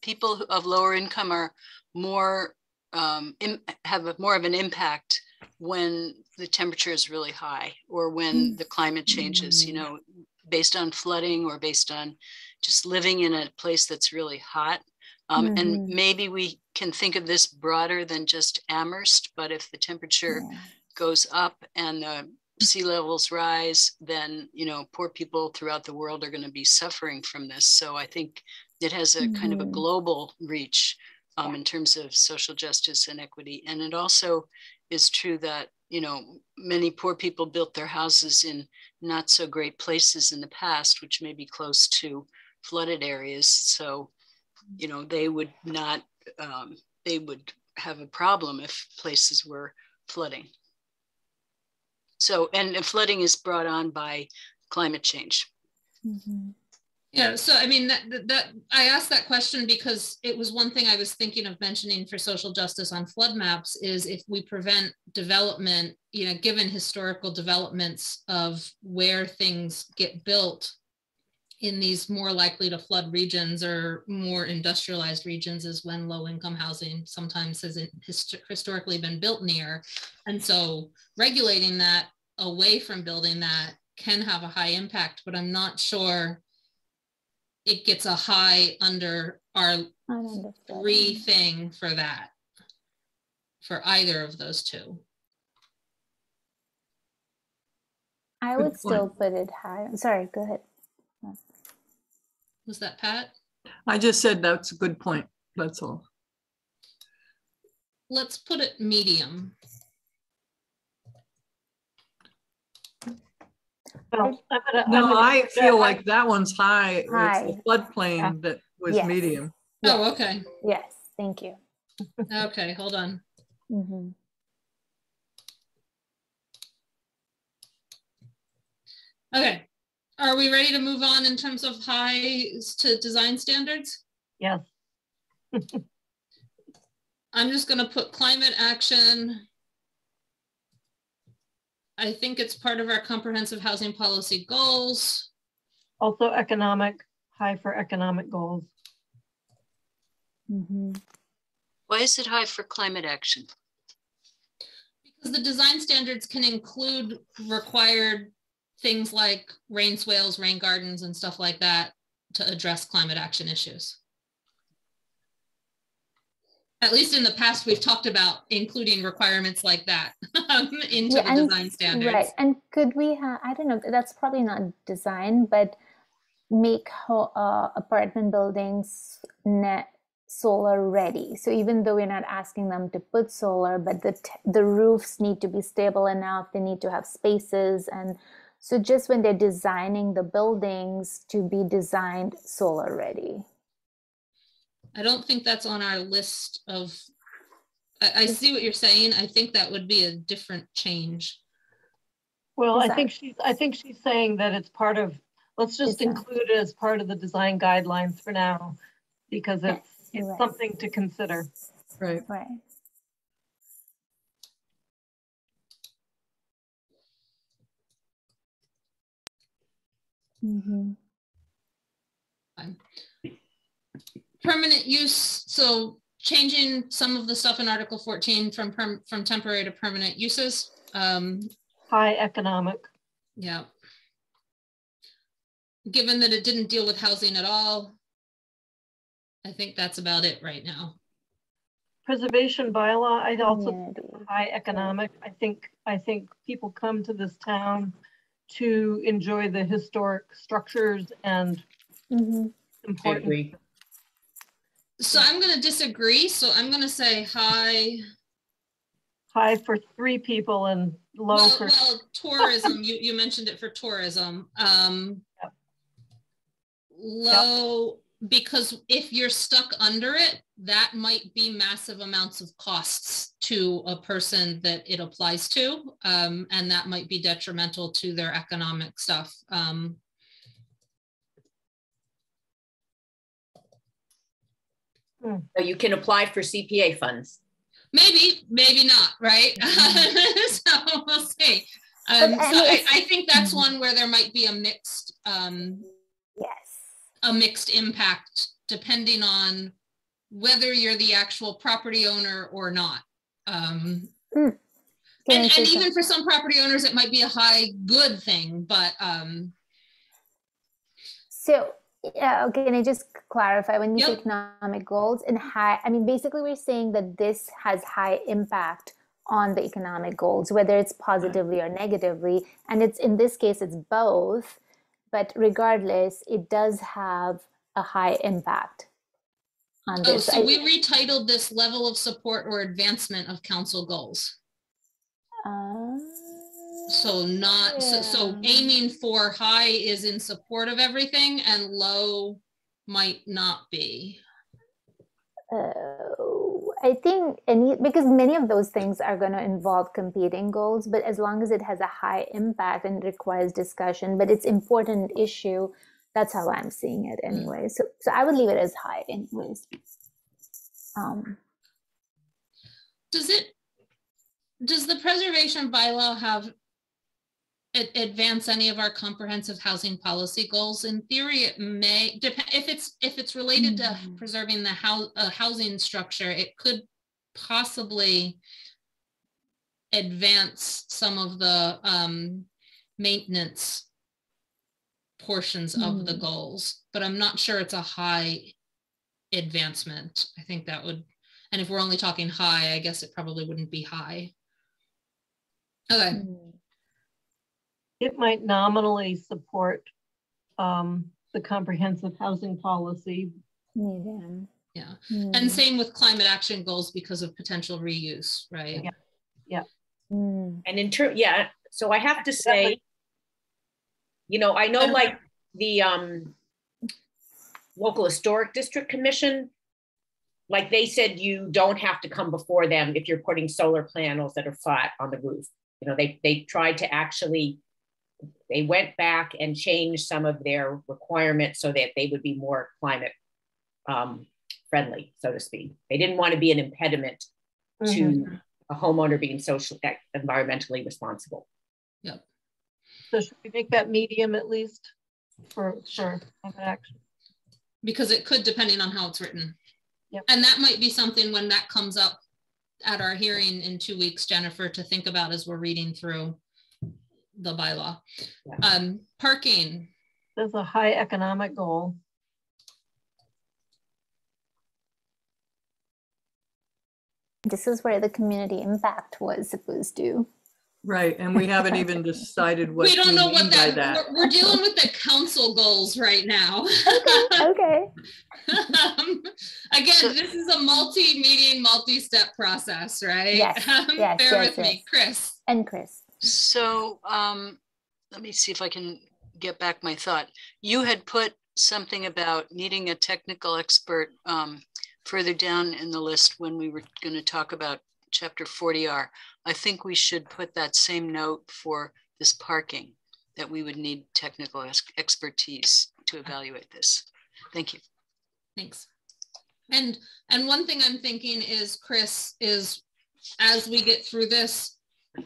people of lower income are more um, im- have a, more of an impact when the temperature is really high or when the climate changes. You know, based on flooding or based on just living in a place that's really hot. Um, And Mhm. maybe we can think of this broader than just Amherst, but if the temperature Yeah. goes up and the sea levels rise, then you know poor people throughout the world are going to be suffering from this. So I think it has a kind of a Mhm. global reach um, in terms of social justice and equity. And it also is true that you know many poor people built their houses in not so great places in the past, which may be close to flooded areas. So you know they would not um, they would have a problem if places were flooding. So, and and flooding is brought on by climate change. Mhm. Yeah, so I mean, that, that- that, I asked that question because it was one thing I was thinking of mentioning for social justice on flood maps is if we prevent development, you know, given historical developments of where things get built in these more likely to flood regions or more industrialized regions is when low income housing sometimes has hist- historically been built near. And so regulating that away from building that can have a high impact, but I'm not sure it gets a high under our three thing for that. For either of those two. i would still put it high I'm sorry go ahead Was that Pat? I just said that's a good point. That's all. Let's put it medium. Well, gonna- No, I feel like that one's high. It's the High. floodplain that was Yes. medium. Oh, okay. yes thank you Okay, hold on. hmm Okay. Are we ready to move on in terms of highs to design standards? Yes, I'm just gonna put climate action. I think it's part of our comprehensive housing policy goals. also economic, high for economic goals. hmm Why is it high for climate action? Because the design standards can include required things like rain swales, rain gardens and stuff like that to address climate action issues. At least in the past, we've talked about including requirements like that um, into Yeah, the and- design standards. Right, and could we have, I don't know, that's probably not design, but make uh, apartment buildings net solar ready. So even though we're not asking them to put solar, but the, t- the roofs need to be stable enough, they need to have spaces. And so just when they're designing the buildings to be designed solar ready. I don't think that's on our list of, I, I see what you're saying. I think that would be a different change. Well, I think she's, I think she's saying that it's part of, let's just Design. include it as part of the design guidelines for now. Because it's, it's Right. something to consider. Right. Right. Mm-hmm. Permanent use, so changing some of the stuff in Article 14 from perm, from temporary to permanent uses. Um, High economic, yeah. Given that it didn't deal with housing at all, I think that's about it right now. preservation bylaw, I'd also Community. high economic. I think, I think people come to this town to enjoy the historic structures and Mhm. I important. so I'm going to disagree. So I'm going to say high. High for three people and low Well, for, well tourism, you, you mentioned it for tourism. Um, Yep. Low, because if you're stuck under it, that might be massive amounts of costs to a person that it applies to. Um, and that might be detrimental to their economic stuff. Um, So you can apply for CPA funds. maybe, maybe not, right? so we'll see. Um, I so I, I think that's one where there might be a mixed, um, Yes. a mixed impact depending on whether you're the actual property owner or not. Um, I and, and even for some property owners, it might be a high good thing, but um, So, yeah, okay, can I just clarify when you say economic goals and high, I mean, basically we're saying that this has high impact on the economic goals, whether it's positively or negatively. And it's in this case, it's both, but regardless, it does have a high impact on oh, this. so I- we retitled this level of support or advancement of council goals. Uh, So not so, so Yeah. aiming for high is in support of everything and low might not be. Oh, I think any because many of those things are going to involve competing goals, but as long as it has a high impact and requires discussion, but it's important issue, that's how I'm seeing it anyway. So, so I would leave it as high, anyways. Um, Does it, does the preservation bylaw have advance any of our comprehensive housing policy goals? In theory, it may, if it's, if it's related to Mhm. preserving the house, uh, housing structure, it could possibly advance some of the um, maintenance portions of the Hmm. goals, but I'm not sure it's a high advancement. I think that would, and if we're only talking high, I guess it probably wouldn't be high. Okay, mm, it might nominally support um, the comprehensive housing policy. maybe. yeah. Mm, And same with climate action goals because of potential reuse, right? Yeah. mm, And in turn, yeah, so I have to say, you know, I know like the um local historic district commission, like they said, you don't have to come before them if you're putting solar panels that are flat on the roof. You know, they they tried to actually, they went back and changed some of their requirements so that they would be more climate um friendly, so to speak. They didn't want to be an impediment Mhm. to a homeowner being social, environmentally responsible. Yep. So should we make that medium at least for, for climate action? Because it could, depending on how it's written. Yep. And that might be something when that comes up at our hearing in two weeks, Jennifer, to think about as we're reading through the bylaw. Yeah. Um, parking, There's a high economic goal. This is where the community impact was supposed to. Right, and we haven't even decided what we we don't know what by that, that. We're, we're dealing with the council goals right now. Okay. Um, Again, this is a multi-meeting, multi-step process, right? Yes, Um, yes, Bear yes, with me. Chris. And Chris. So um, let me see if I can get back my thought. You had put something about needing a technical expert um, further down in the list when we were going to talk about chapter 40R. I think we should put that same note for this parking, that we would need technical ex- expertise to evaluate this. Thank you. Thanks. And, and one thing I'm thinking is, Chris, is as we get through this,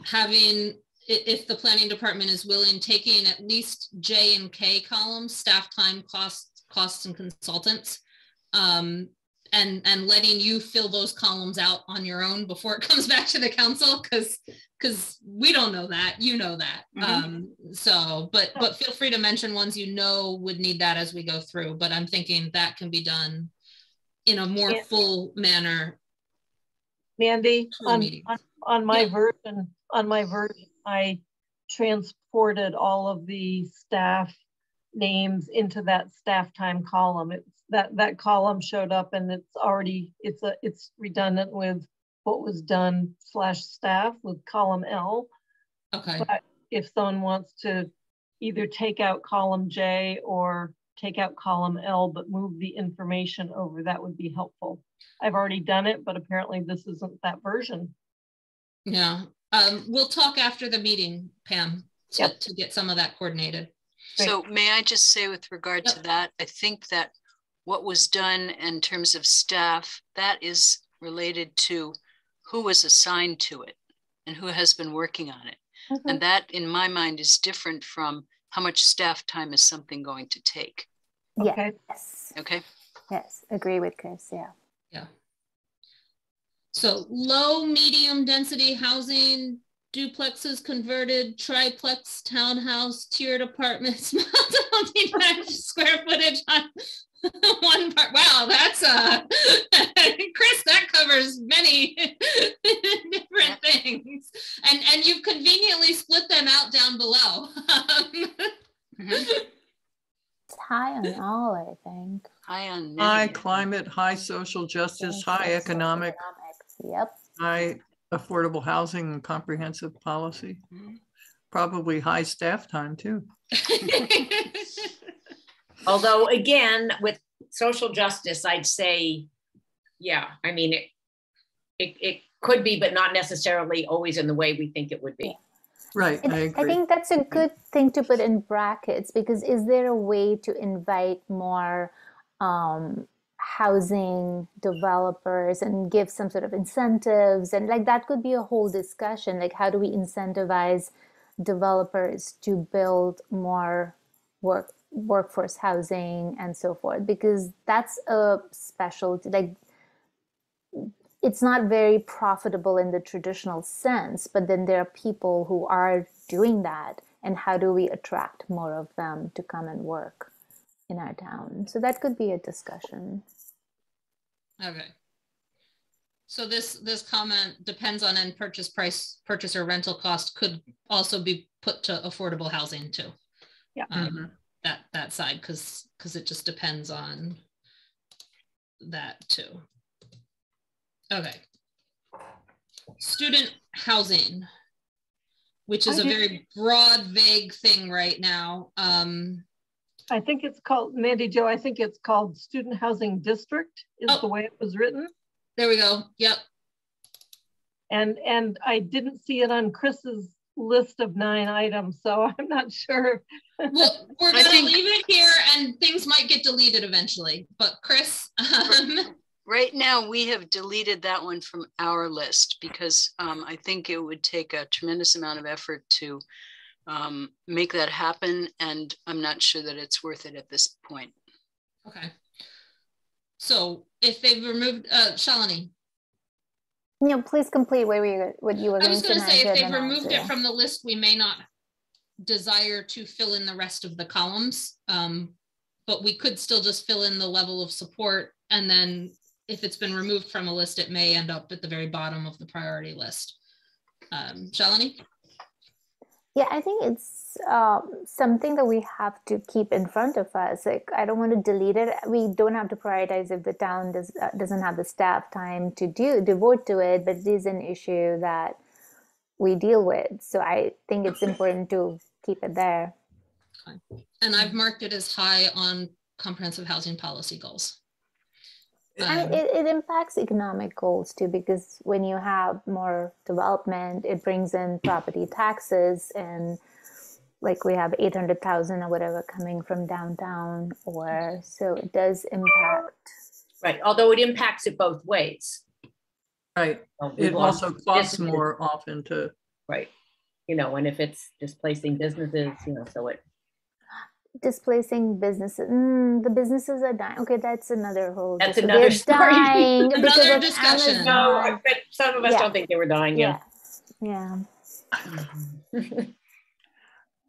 having, if the planning department is willing, taking at least J and K columns, staff time, costs, costs and consultants. Um, and, and letting you fill those columns out on your own before it comes back to the council, because, because we don't know that, you know that. Mhm. Um, so, but, but feel free to mention ones you know would need that as we go through, but I'm thinking that can be done in a more Yeah. full manner. Mandi, on, on, on my Yeah. version, on my version, I transported all of the staff names into that staff time column. It's that that column showed up and it's already it's a it's redundant with what was done slash staff with column L. Okay. But if someone wants to either take out column J or take out column L but move the information over, that would be helpful. I've already done it, but apparently this isn't that version. Yeah. Um, we'll talk after the meeting, Pam, to, Yep. to get some of that coordinated. So may I just say with regard to that, I think that what was done in terms of staff, that is related to who was assigned to it and who has been working on it. And that, in my mind, is different from how much staff time is something going to take. Yeah. Okay. Yes. Okay. Yes. Agree with Chris. Yeah. Yeah. So low, medium density housing, duplexes converted, triplex townhouse, tiered apartments, multi square footage on one part. Wow, that's uh Chris, that covers many different things. And and you've conveniently split them out down below. Mhm. It's high on all, I think. High on. High climate, high social justice, high yes, economic, Yep. high affordable housing and comprehensive policy. Mhm. Probably high staff time too. Although again, with social justice, I'd say, yeah, I mean, it, it, it could be, but not necessarily always in the way we think it would be. Right, And I I think that's a good thing to put in brackets because is there a way to invite more um, housing developers and give some sort of incentives? And like that could be a whole discussion. Like, how do we incentivize developers to build more work workforce housing and so forth? Because that's a specialty. Like, it's not very profitable in the traditional sense, but then there are people who are doing that. And how do we attract more of them to come and work in our town? So that could be a discussion. Okay. So this, this comment depends on end purchase price, purchase or rental cost could also be put to affordable housing too. Yeah. Um, Mhm. That, that side, because, because it just depends on that too. Okay. Student housing, which is I a very broad, vague thing right now. Um, I think it's called, Mandi Jo, I think it's called Student Housing District is Oh. the way it was written. there we go. Yep. And, and I didn't see it on Chris's list of nine items, so I'm not sure. Well, we're I gonna think- leave it here and things might get deleted eventually, but Chris, um, Right now, we have deleted that one from our list because um, I think it would take a tremendous amount of effort to um, make that happen. And I'm not sure that it's worth it at this point. okay. So if they've removed, uh, Shalini, You know, please complete what, we, what you were I going was to gonna say, if they've removed it from the list, we may not desire to fill in the rest of the columns. Um, but we could still just fill in the level of support. And then if it's been removed from a list, it may end up at the very bottom of the priority list. Um, Shalini? Yeah, I think it's um, something that we have to keep in front of us. Like, I don't want to delete it. We don't have to prioritize if the town does uh, doesn't have the staff time to do devote to it, but it is an issue that we deal with. So I think it's important to keep it there. And I've marked it as high on comprehensive housing policy goals. And Um, it, it impacts economic goals too, because when you have more development, it brings in property taxes and like we have 800,000 or whatever coming from downtown or so it does impact. Right, although it impacts it both ways. Right, we've it lost also costs businesses, more often to, Right, you know, and if it's displacing businesses, you know, so it, displacing businesses. Mm, the businesses are dying. Okay, that's another whole. That's dis- another They're story. dying Another discussion. Amazon. no, I bet some of us Yeah. don't think they were dying, yeah. yeah, yeah.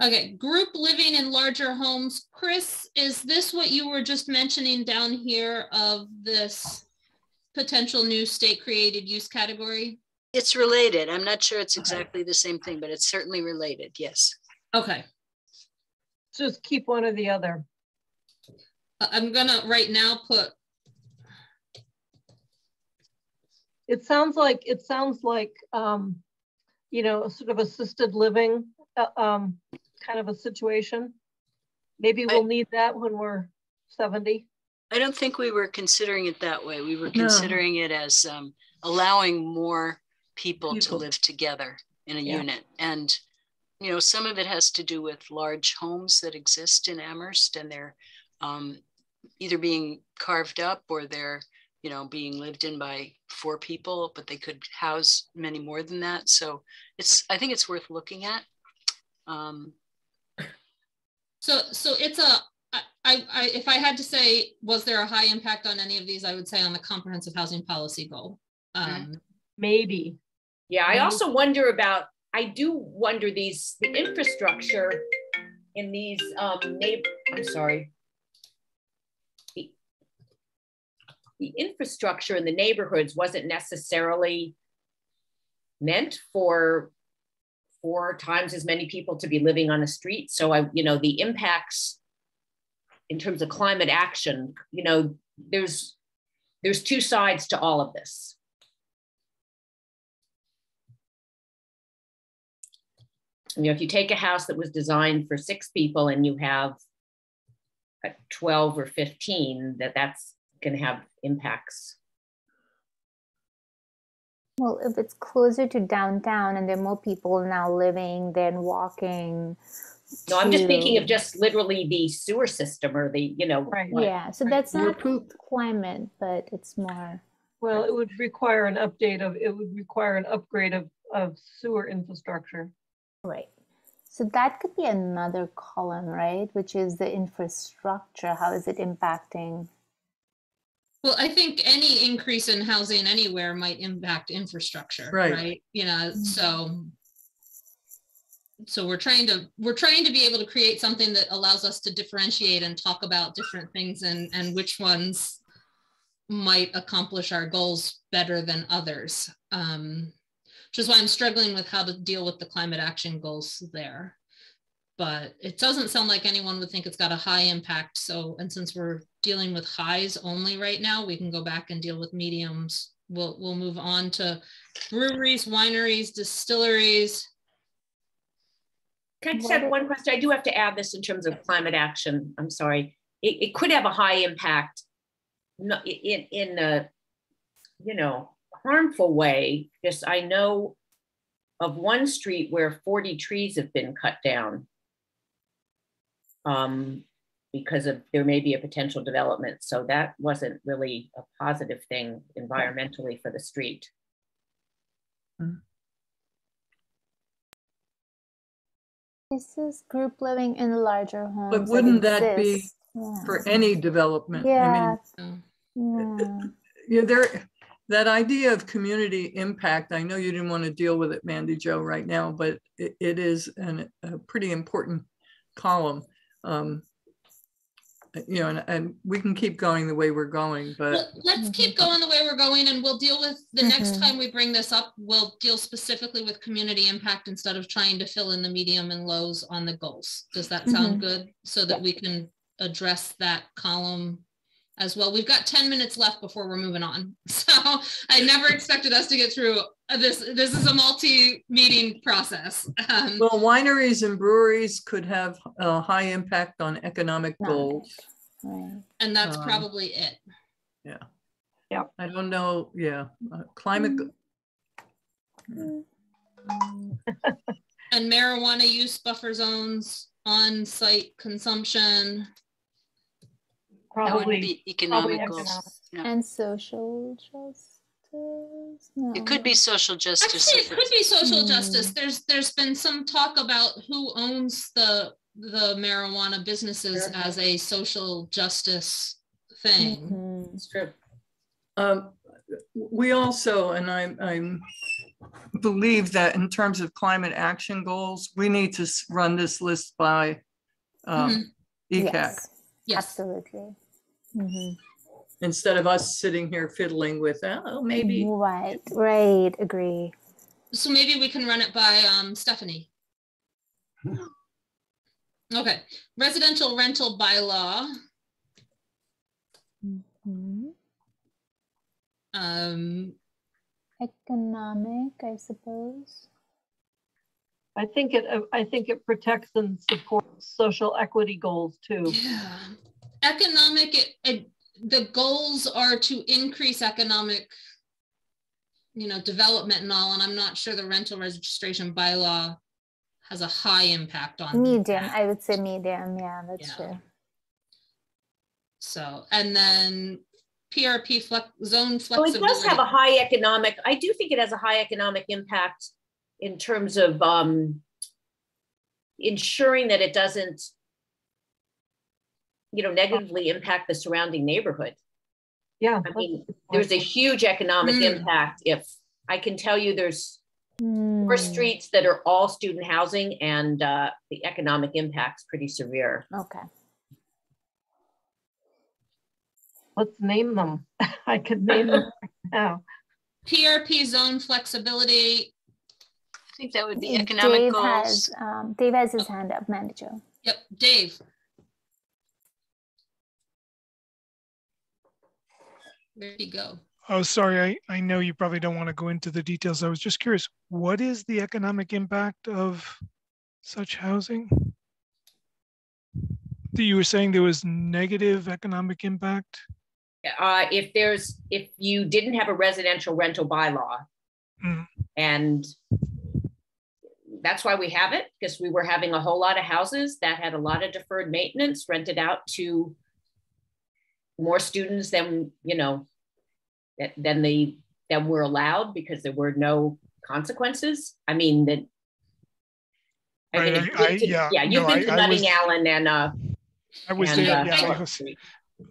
Okay, group living in larger homes. Chris, is this what you were just mentioning down here of this potential new state created use category? It's related. I'm not sure it's Okay. exactly the same thing, but it's certainly related. Yes. Okay. Just keep one or the other. I- I'm gonna right now put, It sounds like, it sounds like, um, you know, sort of assisted living, uh, um, kind of a situation. Maybe we'll need that when we're 70. I don't think we were considering it that way. We were No. considering it as um, allowing more people, to live together in a Yeah. unit. And, you know, some of it has to do with large homes that exist in Amherst and they're um, either being carved up or they're, you know, being lived in by four people, but they could house many more than that. So it's, I think it's worth looking at. Um, so, so it's a, I, I, I- if I had to say, was there a high impact on any of these, I would say on the comprehensive housing policy goal. Um, Maybe. Yeah, I also wonder about, I do wonder these, the infrastructure in these um neighbor, I'm sorry. The the infrastructure in the neighborhoods wasn't necessarily meant for four times as many people to be living on a street. So I, you know, the impacts in terms of climate action, you know, there's there's two sides to all of this. You know, if you take a house that was designed for six people and you have a 12 or 15, that that's going to have impacts. Well, if it's closer to downtown and there are more people now living than walking. No, I'm just thinking of just literally the sewer system or the, you know, Right. what- Yeah, so that's More not poop. climate, but it's more. Well, it would require an update of, it would require an upgrade of, of sewer infrastructure. Right. So that could be another column, right? Which is the infrastructure. How is it impacting? Well, I think any increase in housing anywhere might impact infrastructure, Right. right? You know, so. So we're trying to, we're trying to be able to create something that allows us to differentiate and talk about different things and, and which ones might accomplish our goals better than others. Um, which is why I'm struggling with how to deal with the climate action goals there. But it doesn't sound like anyone would think it's got a high impact. So, and since we're dealing with highs only right now, we can go back and deal with mediums. We'll, we'll move on to breweries, wineries, distilleries. Can I just add one question? I do have to add this in terms of climate action. I'm sorry. It, it could have a high impact, not in, in a, you know, harmful way. Because I know of one street where 40 trees have been cut down. Um, because of, there may be a potential development. So that wasn't really a positive thing environmentally for the street. This is group living in a larger homes. But wouldn't that be. Yeah. For any development. I Yeah. mean, So, yeah. Yeah, there, that idea of community impact, I know you didn't want to deal with it, Mandi Jo, right now, but it, it is an, a pretty important column. Um, you know, and, and we can keep going the way we're going, but Well, let's keep going the way we're going and we'll deal with, the next Mhm. time we bring this up, we'll deal specifically with community impact instead of trying to fill in the medium and lows on the goals. Does that sound good? So that we can address that column as well. We've got 10 minutes left before we're moving on. So I never expected us to get through uh, this. This is a multi-meeting process. Um, well, wineries and breweries could have a high impact on economic No. goals. Right. and that's um, probably it. Yeah. Yeah. I don't know, yeah, uh, climate, go- And marijuana use buffer zones, on-site consumption. That would Probably, be probably economic Yeah. And social justice. No. It could be social justice. Actually, it could be social Hmm. justice. There's, there's been some talk about who owns the, the marijuana businesses Sure. as a social justice thing. Mhm. It's true. Um, we also, and I, I believe that in terms of climate action goals, we need to run this list by um, ECAC Yes, Yes, absolutely. Mhm. instead of us sitting here fiddling with, oh, maybe. Right, right, agree. so maybe we can run it by um, Stephanie. Okay, residential rental bylaw. Mhm. Um, Economic, I suppose. I think it, uh, I think it protects and supports social equity goals too. yeah. Economic, it, it, the goals are to increase economic, you know, development and all, and I'm not sure the rental registration bylaw has a high impact on Medium, that. I would say medium. Yeah, that's Yeah. true. So, and then PRP flex, zone So it does have a high economic, I do think it has a high economic impact in terms of um, ensuring that it doesn't, you know, negatively impact the surrounding neighborhood. Yeah. I mean, there's a huge economic Mm. impact if, I can tell you there's four Hmm, streets that are all student housing and uh, the economic impact's pretty severe. Okay. Let's name them. I could name them now. PRP zone flexibility. I think that would be Dave economic goals. has, um, Dave has his hand up, Mandi Jo. Yep, Dave. There you go. Oh, sorry, I, I know you probably don't want to go into the details. I was just curious, what is the economic impact of such housing? That you were saying there was negative economic impact? uh, if there's, if you didn't have a residential rental bylaw, Mm. and that's why we have it, because we were having a whole lot of houses that had a lot of deferred maintenance rented out to more students than, you know, that, than the, that were allowed because there were no consequences. I mean, that. I mean, Right, I- I- to- yeah, yeah, you've no, been to I Nutting Allen and, uh, I was and, there, uh, yeah, I was,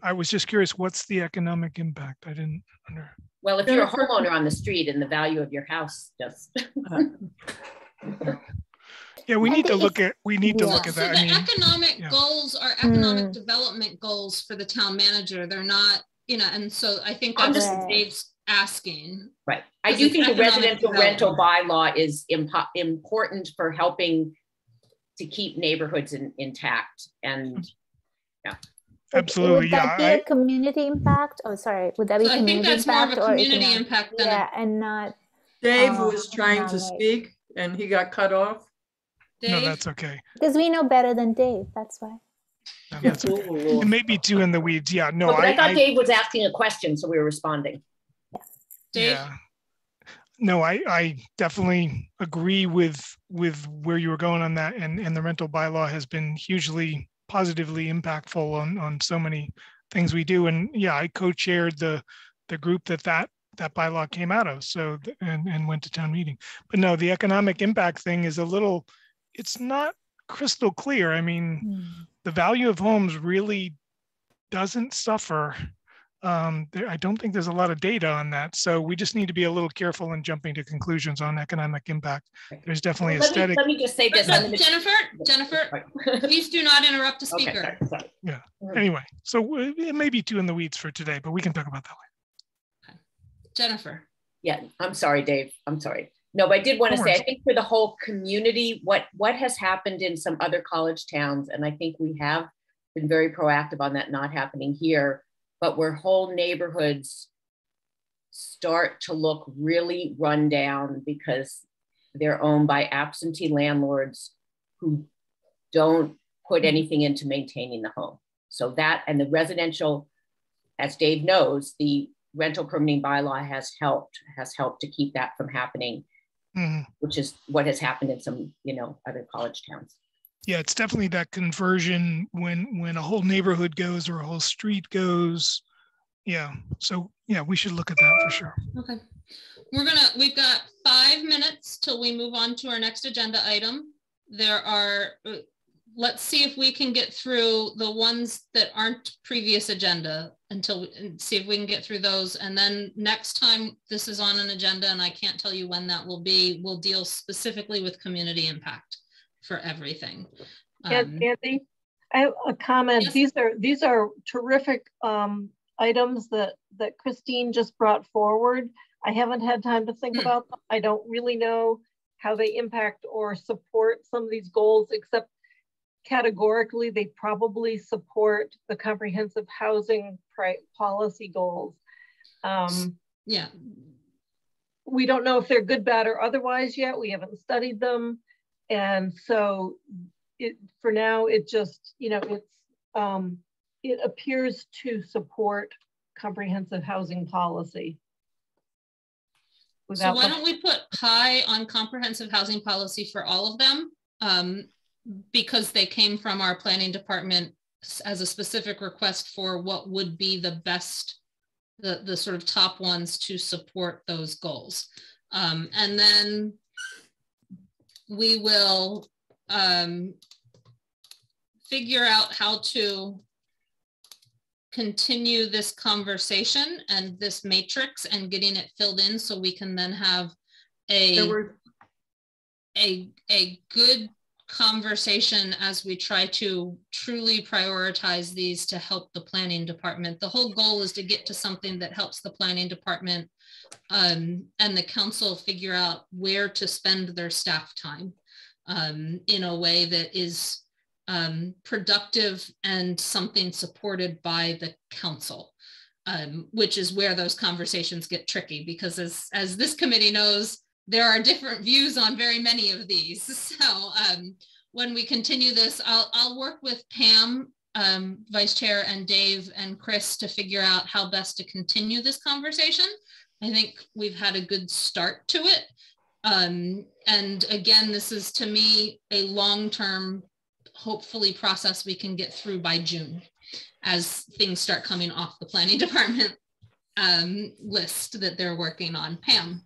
I was just curious, what's the economic impact? I didn't under, Well, if you're a homeowner on the street and the value of your house just, yeah, we need to look at, we need to look at So that. the I mean, economic yeah. goals are economic Mm. development goals for the town manager. They're not, you know, and so I think I'm that's just- what Dave's asking. right. I do think the residential rental bylaw is impo- important for helping to keep neighborhoods in- intact and yeah Absolutely, Would that be yeah, a I- community impact? Oh, sorry, would that be So I think community that's more of impact a or community economic? impact than a Yeah, and not, Dave Oh, was trying to economic. speak and he got cut off. no, Dave. that's okay. because we know better than Dave, that's why. No, Yeah. that's okay. It may be too in the weeds, yeah, no, Well, but I I, thought I, Dave was asking a question, so we were responding. Dave, Yeah. No, I, I definitely agree with, with where you were going on that and, and the rental bylaw has been hugely positively impactful on, on so many things we do. And yeah, I co-chaired the, the group that that, that bylaw came out of. So, and, and went to town meeting. But no, the economic impact thing is a little, it's not crystal clear. I mean, Hmm. the value of homes really doesn't suffer. Um, there, I don't think there's a lot of data on that. So we just need to be a little careful in jumping to conclusions on economic impact. There's definitely Let me, aesthetic. let me just say this. I'm but Jennifer, Jennifer, please do not interrupt the Okay, speaker. sorry, sorry. Anyway, so w- it may be two in the weeds for today, but we can talk about that later. Jennifer. Yeah, I'm sorry, Dave. I'm sorry. No, but I did want to say, I think for the whole community, what, what has happened in some other college towns, and I think we have been very proactive on that not happening here, but where whole neighborhoods start to look really run down because they're owned by absentee landlords who don't put mm-hmm. anything into maintaining the home. So that and the residential, as Dave knows, the rental permitting bylaw has helped, has helped to keep that from happening, Mhm. which is what has happened in some, you know, other college towns. Yeah, it's definitely that conversion when when a whole neighborhood goes or a whole street goes. Yeah. So yeah, we should look at that for sure. Okay. We're gonna, we've got five minutes till we move on to our next agenda item. There are, uh, let's see if we can get through the ones that aren't previous agenda until, we see if we can get through those. And then next time this is on an agenda, and I can't tell you when that will be, we'll deal specifically with community impact for everything. And Um, Andy, I have a comment. Yes. These are, these are terrific um, items that, that Christine just brought forward. I haven't had time to think Hmm. about them. I don't really know how they impact or support some of these goals, except categorically, they probably support the comprehensive housing policy goals. Um, yeah. We don't know if they're good, bad, or otherwise yet. We haven't studied them. And so it, for now, it just, you know, it's, um, it appears to support comprehensive housing policy. So why don't we put high on comprehensive housing policy for all of them? Um, because they came from our planning department as a specific request for what would be the best, the, the sort of top ones to support those goals. Um, and then we will um, figure out how to continue this conversation and this matrix and getting it filled in so we can then have a, a, a good conversation as we try to truly prioritize these to help the planning department. The whole goal is to get to something that helps the planning department um, and the council figure out where to spend their staff time um, in a way that is um, productive and something supported by the council, um, which is where those conversations get tricky because as, as this committee knows, there are different views on very many of these. So um, when we continue this, I'll, I'll work with Pam, um, Vice Chair, and Dave and Chris to figure out how best to continue this conversation. I think we've had a good start to it. Um, and again, this is to me a long-term, hopefully process we can get through by June as things start coming off the planning department um, list that they're working on. Pam.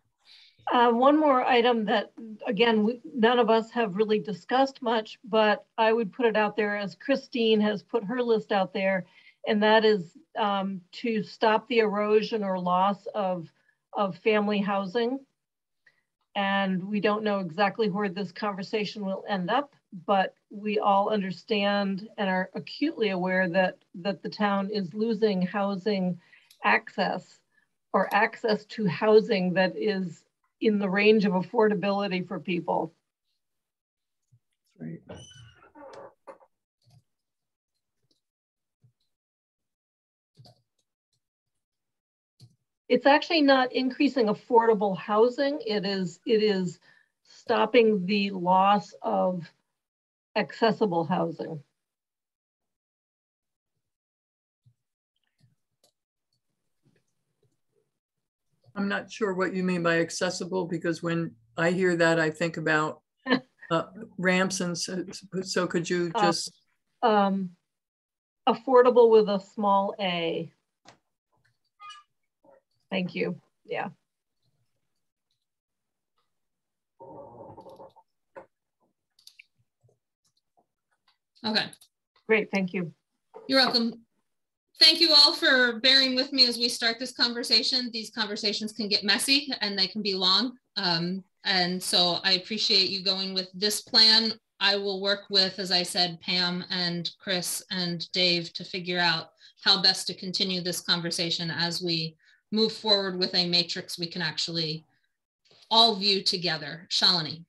Uh, one more item that, again, we, none of us have really discussed much, but I would put it out there as Christine has put her list out there, and that is um, to stop the erosion or loss of, of family housing. And we don't know exactly where this conversation will end up, but we all understand and are acutely aware that, that the town is losing housing access or access to housing that is in the range of affordability for people. Right. It's actually not increasing affordable housing. It is, it is stopping the loss of accessible housing. I'm not sure what you mean by accessible because when I hear that, I think about uh, ramps and so, so could you uh, just? Uh, um, affordable with a small a. Thank you. Yeah. Okay. Great, thank you. You're welcome thank you all for bearing with me as we start this conversation. These conversations can get messy and they can be long. Um, and so I appreciate you going with this plan. I will work with, as I said, Pam and Chris and Dave to figure out how best to continue this conversation as we move forward with a matrix we can actually all view together. Shalini.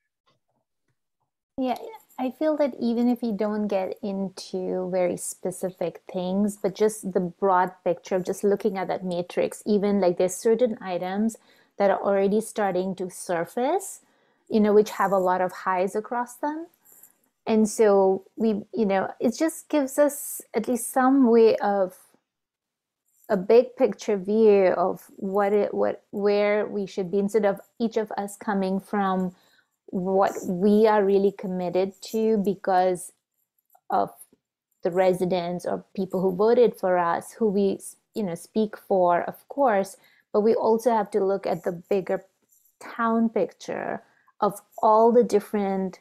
Yeah, I feel that even if you don't get into very specific things, but just the broad picture of just looking at that matrix, even like there's certain items that are already starting to surface, you know, which have a lot of highs across them. And so we, you know, it just gives us at least some way of a big picture view of what it what where we should be instead of each of us coming from what we are really committed to because of the residents or people who voted for us who we you know speak for of course but we also have to look at the bigger town picture of all the different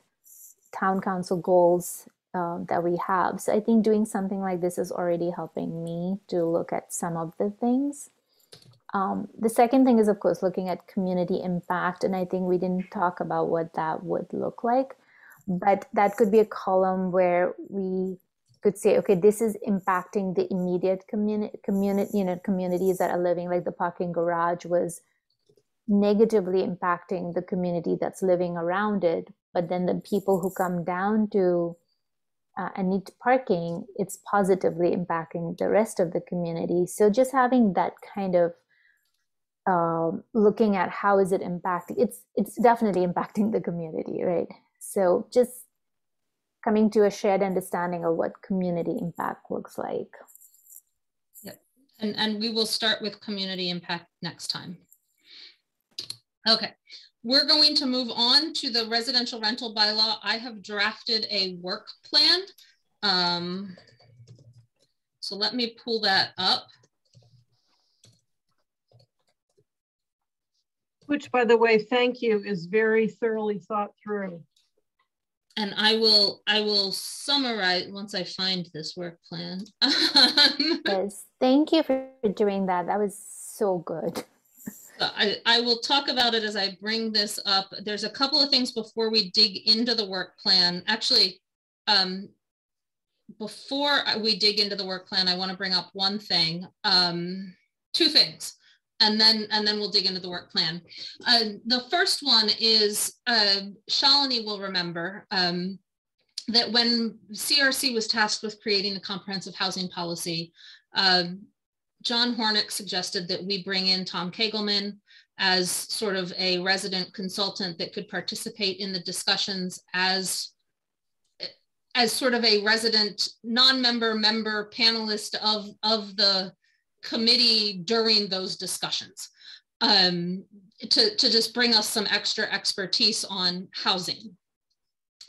town council goals um, that we have. So i think doing something like this is already helping me to look at some of the things um, the second thing is, of course, looking at community impact. And I think we didn't talk about what that would look like, but that could be a column where we could say, okay, this is impacting the immediate community, community, you know, communities that are living, like the parking garage was negatively impacting the community that's living around it. But then the people who come down to uh, and need parking, it's positively impacting the rest of the community. So just having that kind of um, looking at how is it impacting, it's it's definitely impacting the community, right? So just coming to a shared understanding of what community impact looks like. Yep, and and we will start with community impact next time. Okay, we're going to move on to the residential rental bylaw. I have drafted a work plan. Um, so let me pull that up. Which, by the way, thank you, is very thoroughly thought through. And I will, I will summarize once I find this work plan. yes, thank you for doing that. That was so good. I, I will talk about it as I bring this up. There's a couple of things before we dig into the work plan. Actually, um, before we dig into the work plan, I want to bring up one thing, um, two things, and then and then we'll dig into the work plan. Uh, the first one is uh, Shalini will remember um, that when CRC was tasked with creating the comprehensive housing policy, uh, John Hornick suggested that we bring in Tom Kegelman as sort of a resident consultant that could participate in the discussions as as sort of a resident non-member member panelist of of the committee during those discussions um, to, to just bring us some extra expertise on housing.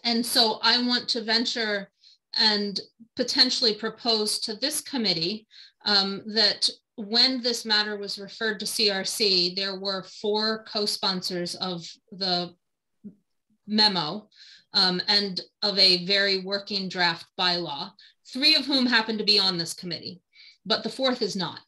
And so I want to venture and potentially propose to this committee um, that when this matter was referred to CRC, there were four co-sponsors of the memo um, and of a very working draft bylaw, three of whom happen to be on this committee, but the fourth is not.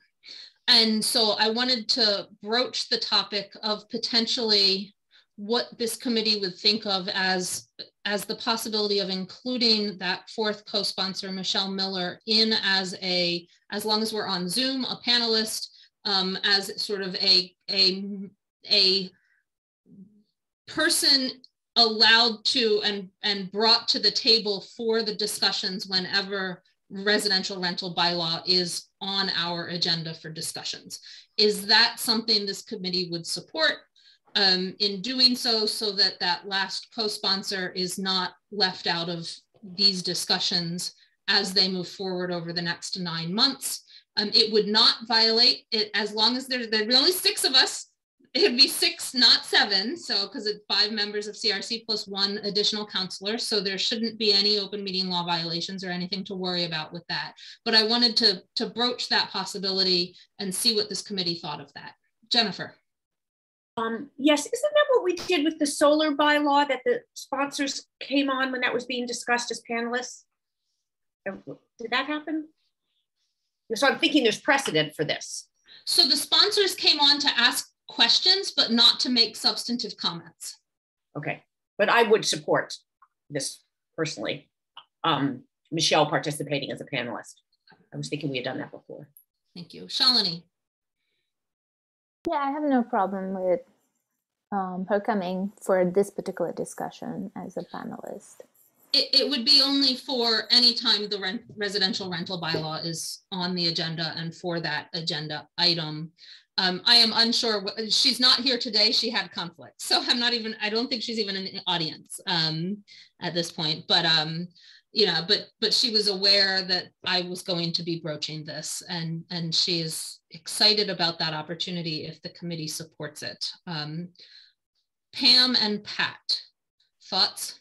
And so I wanted to broach the topic of potentially what this committee would think of as, as the possibility of including that fourth co-sponsor, Michelle Miller, in as a, as long as we're on Zoom, a panelist, um, as sort of a, a, a person allowed to and, and brought to the table for the discussions whenever residential rental bylaw is on our agenda for discussions. Is that something this committee would support? um, in doing so so that that last co-sponsor is not left out of these discussions as they move forward over the next nine months. Um, it would not violate it as long as there, there'd be only six of us. It'd be six, not seven. So because it's five members of CRC plus one additional councilor. So there shouldn't be any open meeting law violations or anything to worry about with that. But I wanted to, to broach that possibility and see what this committee thought of that. Jennifer. Um, yes, isn't that what we did with the solar bylaw that the sponsors came on when that was being discussed as panelists? Did that happen? So I'm thinking there's precedent for this. So the sponsors came on to ask questions, but not to make substantive comments. Okay, but I would support this personally. Um, Michelle participating as a panelist. I was thinking we had done that before. Thank you. Shalini. Yeah, I have no problem with um, her coming for this particular discussion as a panelist. It, it would be only for any time the rent, residential rental bylaw is on the agenda and for that agenda item. Um, I am unsure. She's not here today. She had conflict. So I'm not even, I don't think she's even in the audience um, at this point. But um, you know, but but she was aware that I was going to be broaching this, and and she is excited about that opportunity if the committee supports it. Um, Pam and Pat, thoughts?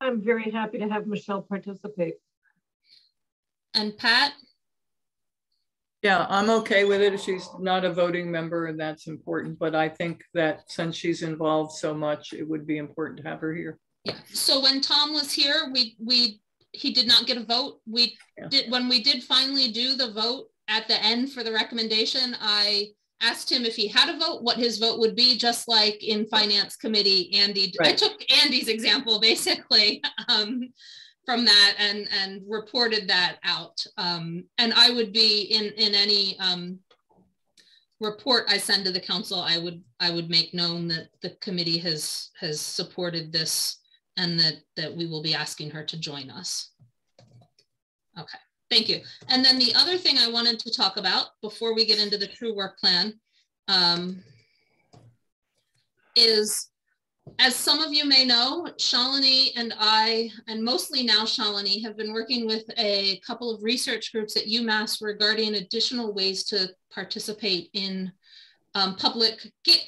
I'm very happy to have Michelle participate. And Pat? Yeah, I'm okay with it. She's not a voting member and that's important, but I think that since she's involved so much, it would be important to have her here. Yeah, so when Tom was here, we, we, he did not get a vote. We yeah. did, when we did finally do the vote at the end for the recommendation, I asked him if he had a vote, what his vote would be, just like in finance committee, Andy, right. I took Andy's example basically. Um, from that and and reported that out. Um, and I would be in in any um, report I send to the council, I would I would make known that the committee has has supported this and that, that we will be asking her to join us. Okay, thank you. And then the other thing I wanted to talk about before we get into the true work plan um, is as some of you may know, Shalini and I, and mostly now Shalini, have been working with a couple of research groups at UMass regarding additional ways to participate in um, public, get,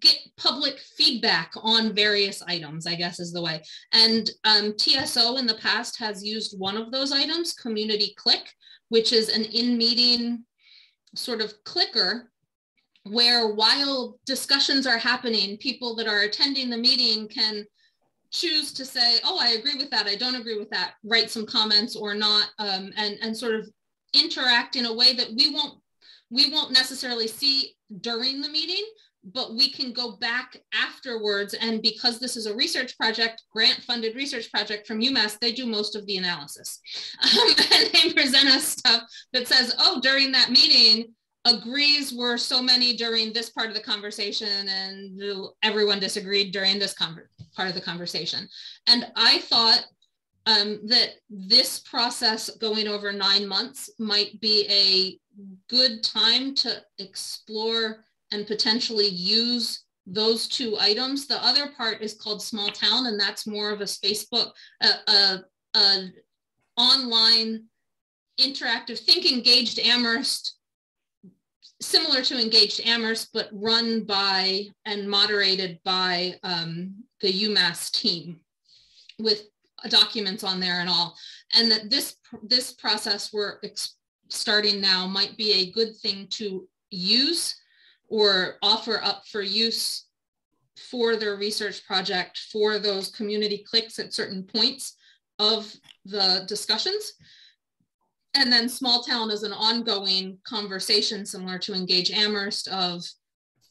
get public feedback on various items, I guess is the way. And um, TSO in the past has used one of those items, Community Click, which is an in-meeting sort of clicker where while discussions are happening, people that are attending the meeting can choose to say, oh, I agree with that, I don't agree with that, write some comments or not, um, and, and sort of interact in a way that we won't, we won't necessarily see during the meeting, but we can go back afterwards. And because this is a research project, grant funded research project from UMass, they do most of the analysis. Um, and they present us stuff that says, oh, during that meeting, agrees were so many during this part of the conversation and everyone disagreed during this part of the conversation. And I thought um, that this process going over nine months might be a good time to explore and potentially use those two items. The other part is called small town, and that's more of a Facebook, a, a, a online interactive, think engaged Amherst similar to Engaged Amherst, but run by and moderated by um, the UMass team with documents on there and all. And that this, this process we're starting now might be a good thing to use or offer up for use for their research project for those community clicks at certain points of the discussions and then small town is an ongoing conversation similar to engage amherst of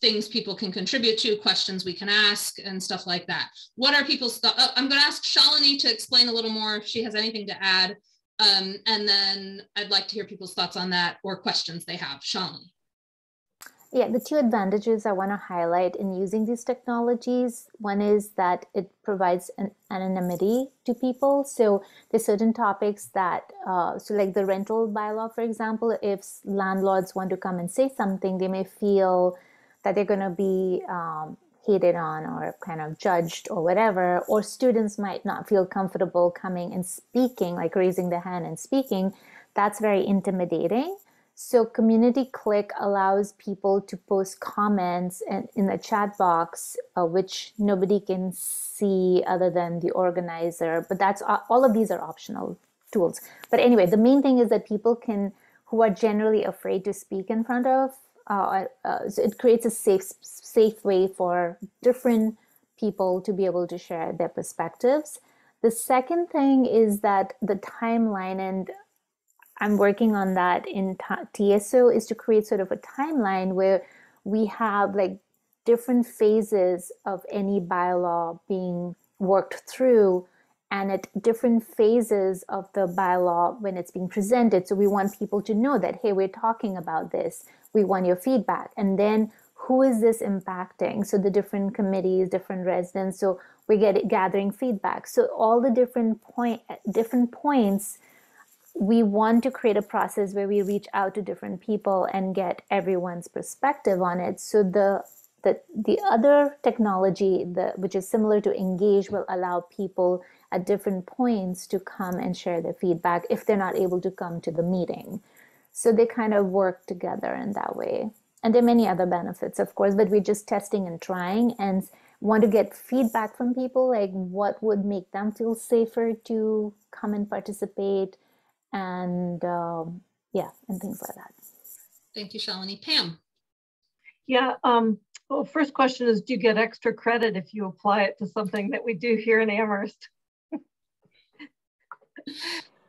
things people can contribute to questions we can ask and stuff like that. What are people's thoughts oh, i'm going to ask shalini to explain a little more if she has anything to add. Um, and then i'd like to hear people's thoughts on that or questions they have. Shalini yeah, the two advantages I want to highlight in using these technologies one is that it provides an anonymity to people. So there's certain topics that, uh, so like the rental bylaw, for example, if landlords want to come and say something, they may feel that they're going to be um, hated on or kind of judged or whatever, or students might not feel comfortable coming and speaking, like raising their hand and speaking. That's very intimidating. So Community Click allows people to post comments in, the chat box, uh, which nobody can see other than the organizer. But that's all of these are optional tools. But anyway, the main thing is that people can, who are generally afraid to speak in front of, uh, uh, so it creates a safe, safe way for different people to be able to share their perspectives. The second thing is that the timeline and I'm working on that in TSO is to create sort of a timeline where we have like different phases of any bylaw being worked through and at different phases of the bylaw when it's being presented. So we want people to know that, hey, we're talking about this. We want your feedback. And then who is this impacting? So the different committees, different residents. So we get gathering feedback. So all the different point, different points we want to create a process where we reach out to different people and get everyone's perspective on it. So the the, the other technology, the, which is similar to Engage, will allow people at different points to come and share their feedback if they're not able to come to the meeting. So they kind of work together in that way. And there are many other benefits, of course, but we're just testing and trying and want to get feedback from people, like what would make them feel safer to come and participate, and um, yeah, and things like that. Thank you, Shalini. Pam. Yeah, um, well, first question is, do you get extra credit if you apply it to something that we do here in Amherst?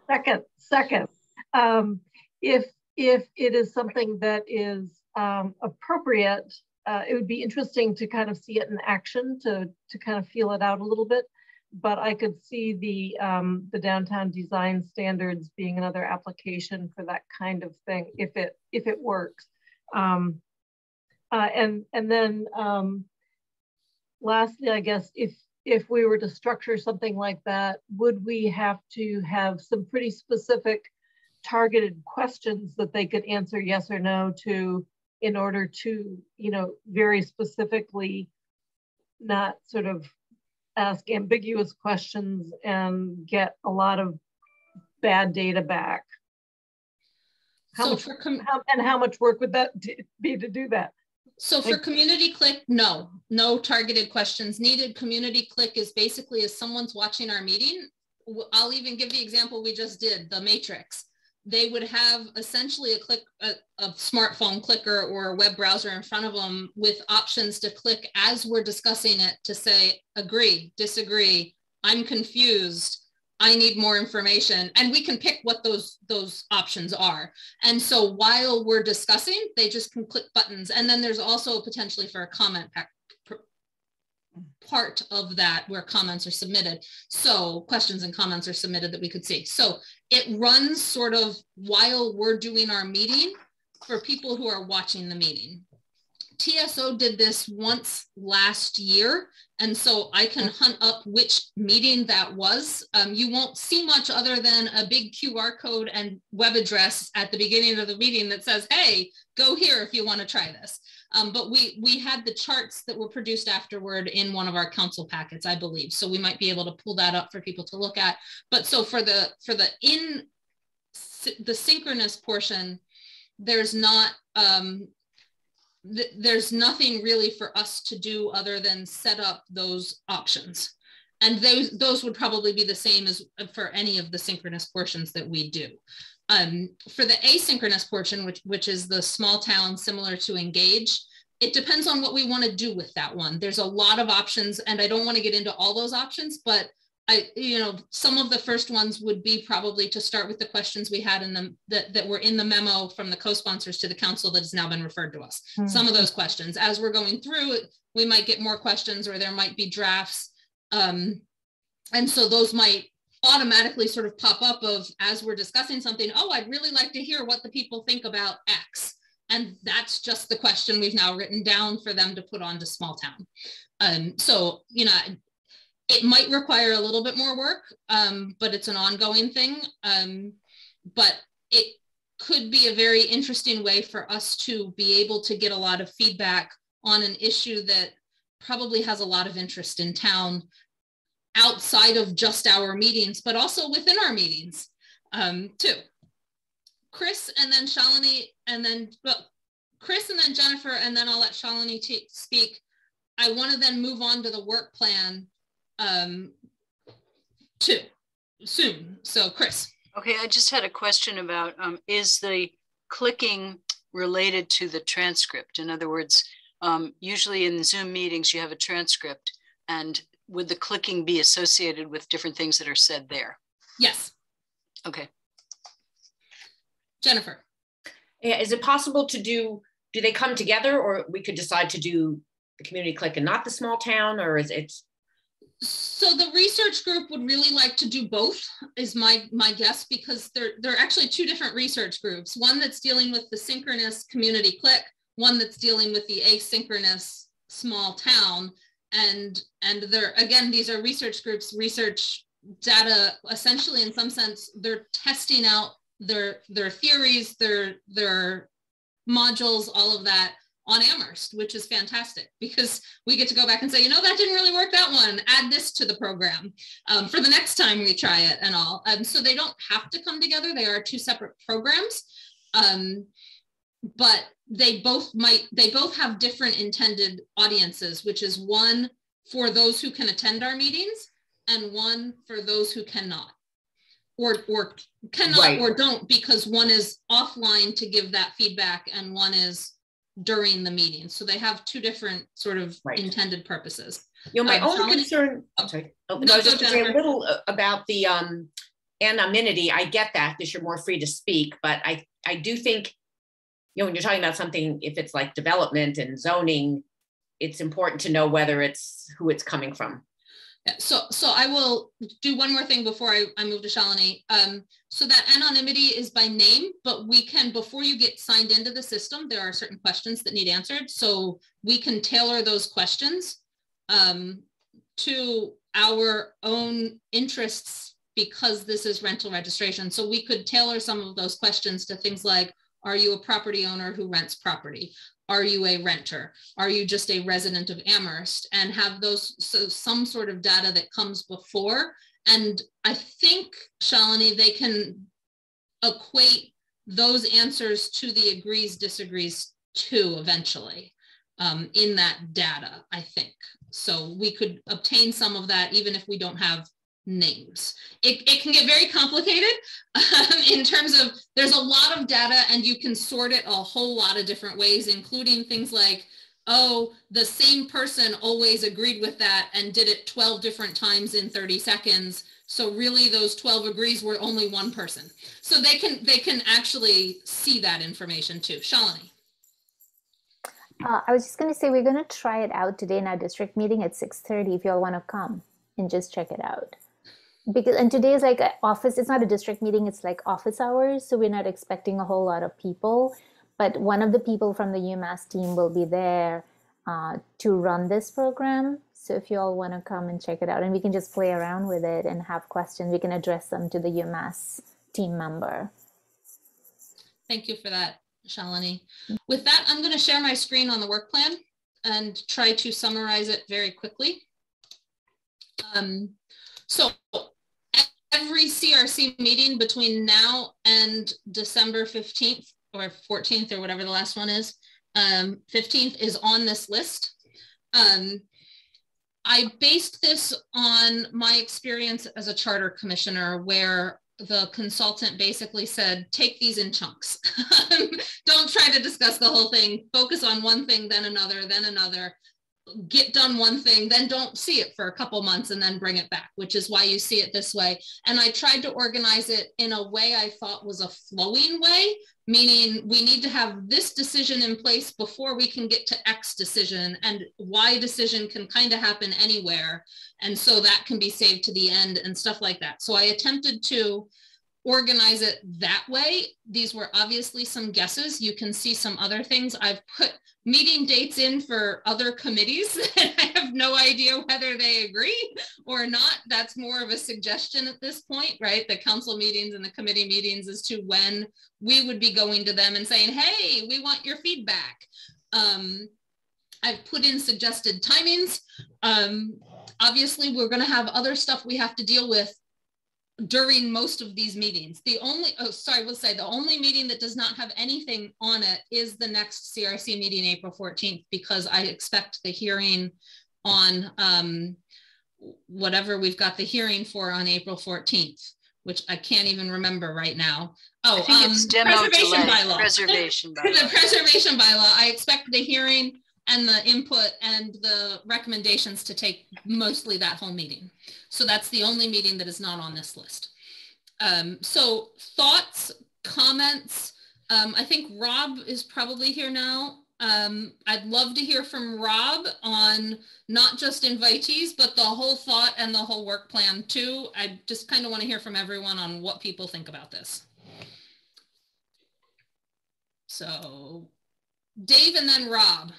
second, second, um, if, if it is something that is um, appropriate, uh, it would be interesting to kind of see it in action to, to kind of feel it out a little bit but I could see the um, the downtown design standards being another application for that kind of thing if it if it works. Um, uh, and and then um, lastly, I guess if if we were to structure something like that, would we have to have some pretty specific targeted questions that they could answer yes or no to in order to, you know, very specifically not sort of ask ambiguous questions and get a lot of bad data back? How So much, for how, and how much work would that be to do that? So for Like- community click, no, no targeted questions needed. Community click is basically as someone's watching our meeting. I'll even give the example we just did, the matrix. They would have essentially a click, a, a smartphone clicker or a web browser in front of them with options to click as we're discussing it to say, agree, disagree, I'm confused, I need more information. And we can pick what those, those options are. And so while we're discussing, they just can click buttons. And then there's also potentially for a comment part of that where comments are submitted. So questions and comments are submitted that we could see. So it runs sort of while we're doing our meeting for people who are watching the meeting. TSO did this once last year. And so I can hunt up which meeting that was. Um, you won't see much other than a big QR code and web address at the beginning of the meeting that says, hey, go here if you want to try this. Um, but we, we had the charts that were produced afterward in one of our council packets, I believe. So we might be able to pull that up for people to look at. But so for the, for the in, the synchronous portion, there's not, um, th- there's nothing really for us to do other than set up those options. And those, those would probably be the same as for any of the synchronous portions that we do. Um, for the asynchronous portion, which, which is the small town similar to Engage, it depends on what we want to do with that one. There's a lot of options and I don't want to get into all those options, but I, you know, some of the first ones would be probably to start with the questions we had in the, that, that were in the memo from the co-sponsors to the council that has now been referred to us. Some of those questions, as we're going through we might get more questions or there might be drafts. Um, and so those might automatically sort of pop up of as we're discussing something, oh, I'd really like to hear what the people think about X. And that's just the question we've now written down for them to put onto small town. Um, so, you know, it might require a little bit more work, um, but it's an ongoing thing. Um, but it could be a very interesting way for us to be able to get a lot of feedback on an issue that probably has a lot of interest in town outside of just our meetings, but also within our meetings um, too. Chris and then Shalini and then well, Chris and then Jennifer, and then I'll let Shalini speak. I want to then move on to the work plan um, too soon. So Chris. Okay, I just had a question about, um, is the clicking related to the transcript? In other words, um, usually in Zoom meetings, you have a transcript and would the clicking be associated with different things that are said there? Yes, Okay, Jennifer. Yeah, is it possible to do, do they come together or we could decide to do the community click and not the small town or is it? So the research group would really like to do both is my my guess because they're they're actually two different research groups. One that's dealing with the synchronous community click, one that's dealing with the asynchronous small town. And and they're again, these are research groups, research data essentially in some sense, they're testing out their their theories, their their modules, all of that on Amherst, which is fantastic because we get to go back and say, you know, that didn't really work that one. Add this to the program um, for the next time we try it and all. Um, so they don't have to come together. They are two separate programs, um, but they both might, they both have different intended audiences, which is one for those who can attend our meetings and one for those who cannot or or cannot Right. or don't because one is offline to give that feedback and one is during the meeting. So they have two different sort of Right. intended purposes. You know, my Um, only concern, I'm sorry. Oh, No, I was just gonna say a little uh, about the um anonymity. I get that, because you're more free to speak, but I, I do think, you know, when you're talking about something, if it's like development and zoning, it's important to know whether it's who it's coming from. So, so I will do one more thing before I, I move to Shalini. Um, so that anonymity is by name, but we can, before you get signed into the system, there are certain questions that need answered. So we can tailor those questions um, to our own interests because this is rental registration. So we could tailor some of those questions to things like, are you a property owner who rents property? Are you a renter? Are you just a resident of Amherst? And have those, so some sort of data that comes before. And I think, Shalini, they can equate those answers to the agrees, disagrees too eventually um, in that data, I think. So we could obtain some of that even if we don't have names. It, it can get very complicated um, in terms of there's a lot of data and you can sort it a whole lot of different ways, including things like, oh, the same person always agreed with that and did it 12 different times in 30 seconds. So really those 12 agrees were only one person. So they can they can actually see that information too. Shalini. Uh, I was just going to say we're going to try it out today in our district meeting at 6:30 if you all want to come and just check it out because and today is like office it's not a district meeting it's like office hours so we're not expecting a whole lot of people. But one of the people from the umass team will be there uh, to run this program. So if you all want to come and check it out and we can just play around with it and have questions we can address them to the umass team member. Thank you for that shalini. With that i'm going to share my screen on the work plan and try to summarize it very quickly. Um, so every CRC meeting between now and December 15th or 14th or whatever the last one is, um, 15th is on this list. Um, I based this on my experience as a charter commissioner where the consultant basically said, take these in chunks. Don't try to discuss the whole thing. Focus on one thing, then another, then another get done one thing, then don't see it for a couple months and then bring it back, which is why you see it this way. And I tried to organize it in a way I thought was a flowing way, meaning we need to have this decision in place before we can get to X decision and Y decision can kind of happen anywhere. And so that can be saved to the end and stuff like that. So I attempted to organize it that way. These were obviously some guesses. You can see some other things. I've put meeting dates in for other committees. and I have no idea whether they agree or not. That's more of a suggestion at this point, right? The council meetings and the committee meetings as to when we would be going to them and saying, hey, we want your feedback. Um, I've put in suggested timings. Um, obviously, we're going to have other stuff we have to deal with during most of these meetings. The only, oh, sorry, we'll say the only meeting that does not have anything on it is the next CRC meeting, April 14th, because I expect the hearing on um, whatever we've got the hearing for on April 14th, which I can't even remember right now. Oh, um, it's demo preservation delay. bylaw. Preservation the bylaw. preservation bylaw, I expect the hearing and the input and the recommendations to take mostly that whole meeting. So that's the only meeting that is not on this list. Um, so thoughts, comments, um, I think Rob is probably here now. Um, I'd love to hear from Rob on not just invitees, but the whole thought and the whole work plan too. I just kind of want to hear from everyone on what people think about this. So Dave and then Rob.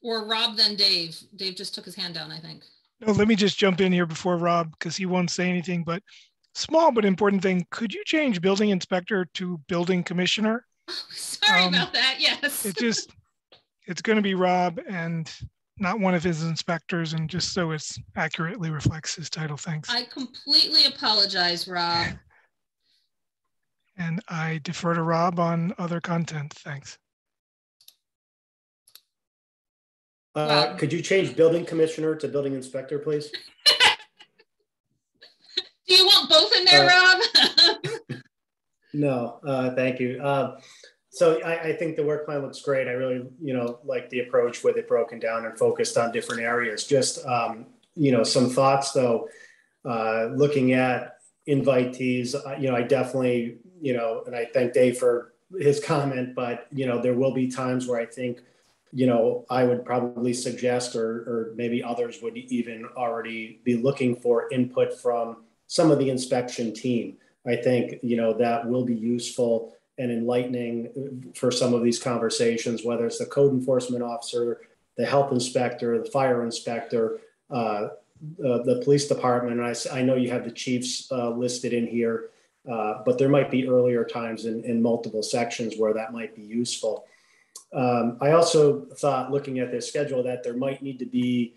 Or Rob then Dave. Dave just took his hand down, I think. No, let me just jump in here before Rob, because he won't say anything, but small but important thing, could you change building inspector to building commissioner? Sorry Um, about that. Yes. It just, it's going to be Rob and not one of his inspectors, and just so it's accurately reflects his title. Thanks. I completely apologize, Rob. And I defer to Rob on other content. Thanks. Uh, Wow. could you change building commissioner to building inspector, please? Do you want both in there, Uh, Rob? No, uh, thank you. Uh, so I, I think the work plan looks great. I really, you know, like the approach with it broken down and focused on different areas. Just, um, you know, some thoughts though, uh, looking at invitees, uh, you know, I definitely, you know, and I thank Dave for his comment, but, you know, there will be times where I think, you know, I would probably suggest, or, or maybe others would even already be looking for input from some of the inspection team. I think, you know, that will be useful and enlightening for some of these conversations, whether it's the code enforcement officer, the health inspector, the fire inspector, uh, uh, the police department. And I, I know you have the chiefs uh, listed in here, uh, but there might be earlier times in, in multiple sections where that might be useful. Um, I also thought looking at this schedule that there might need to be,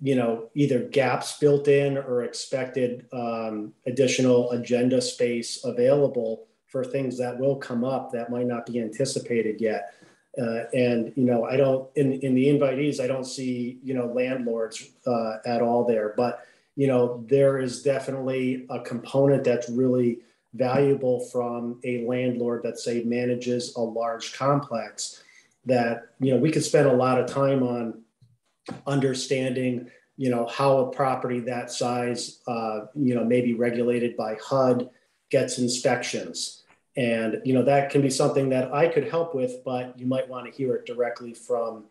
you know, either gaps built in or expected um, additional agenda space available for things that will come up that might not be anticipated yet. Uh, and you know, I don't in in the invitees, I don't see you know landlords uh, at all there. But you know, there is definitely a component that's really valuable from a landlord that say manages a large complex. That you know, we could spend a lot of time on understanding you know how a property that size uh, you know maybe regulated by HUD gets inspections and you know that can be something that I could help with, but you might want to hear it directly from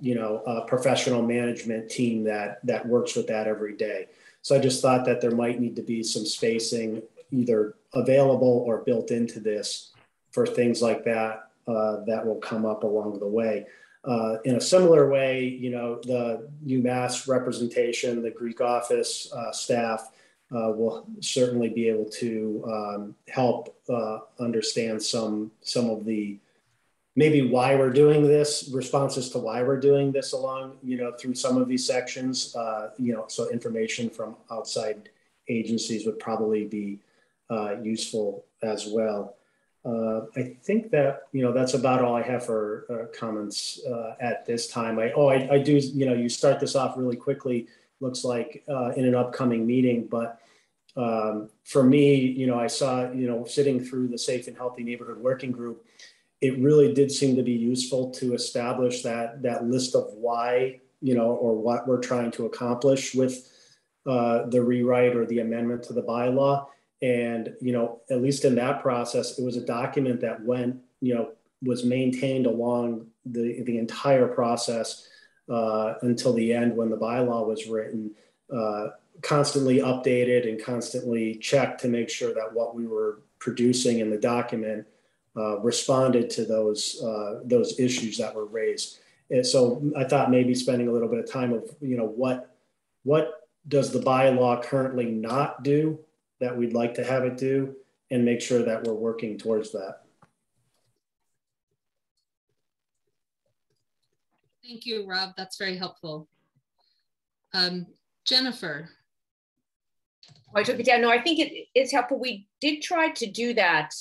you know a professional management team that that works with that every day. So I just thought that there might need to be some spacing either available or built into this for things like that uh, that will come up along the way. Uh, in a similar way, you know, the UMass representation, the Greek office uh, staff, uh, will certainly be able to um, help uh, understand some some of the maybe why we're doing this responses to why we're doing this along you know through some of these sections you know so information from outside agencies would probably be useful as well uh, I think that you know that's about all I have for uh, comments at this time I oh I, I do you know you start this off really quickly looks like uh, in an upcoming meeting. But um, for me, you know, I saw, you know, sitting through the Safe and Healthy Neighborhood Working Group, it really did seem to be useful to establish that that list of why, you know, or what we're trying to accomplish with uh, the rewrite or the amendment to the bylaw. And you know, at least in that process, it was a document that went, you know, was maintained along the the entire process uh, until the end when the bylaw was written, uh, constantly updated and constantly checked to make sure that what we were producing in the document uh, responded to those uh, those issues that were raised. And so I thought maybe spending a little bit of time of you know what what does the bylaw currently not do that we'd like to have it do, and make sure that we're working towards that. Thank you, Rob. That's very helpful. Um, Jennifer. Oh, I took it down. No, I think it is helpful. We did try to do that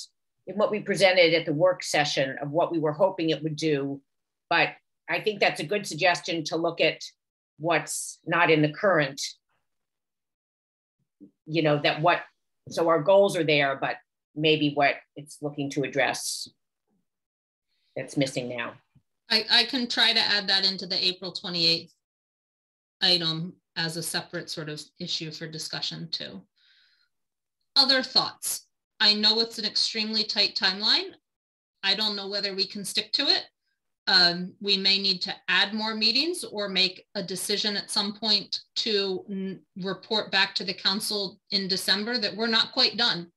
in what we presented at the work session of what we were hoping it would do. But I think that's a good suggestion to look at what's not in the current, you know, that what, so our goals are there, but maybe what it's looking to address that's missing now. I, I can try to add that into the April 28th item as a separate sort of issue for discussion too. Other thoughts? I know it's an extremely tight timeline. I don't know whether we can stick to it. Um, we may need to add more meetings or make a decision at some point to report back to the council in December that we're not quite done.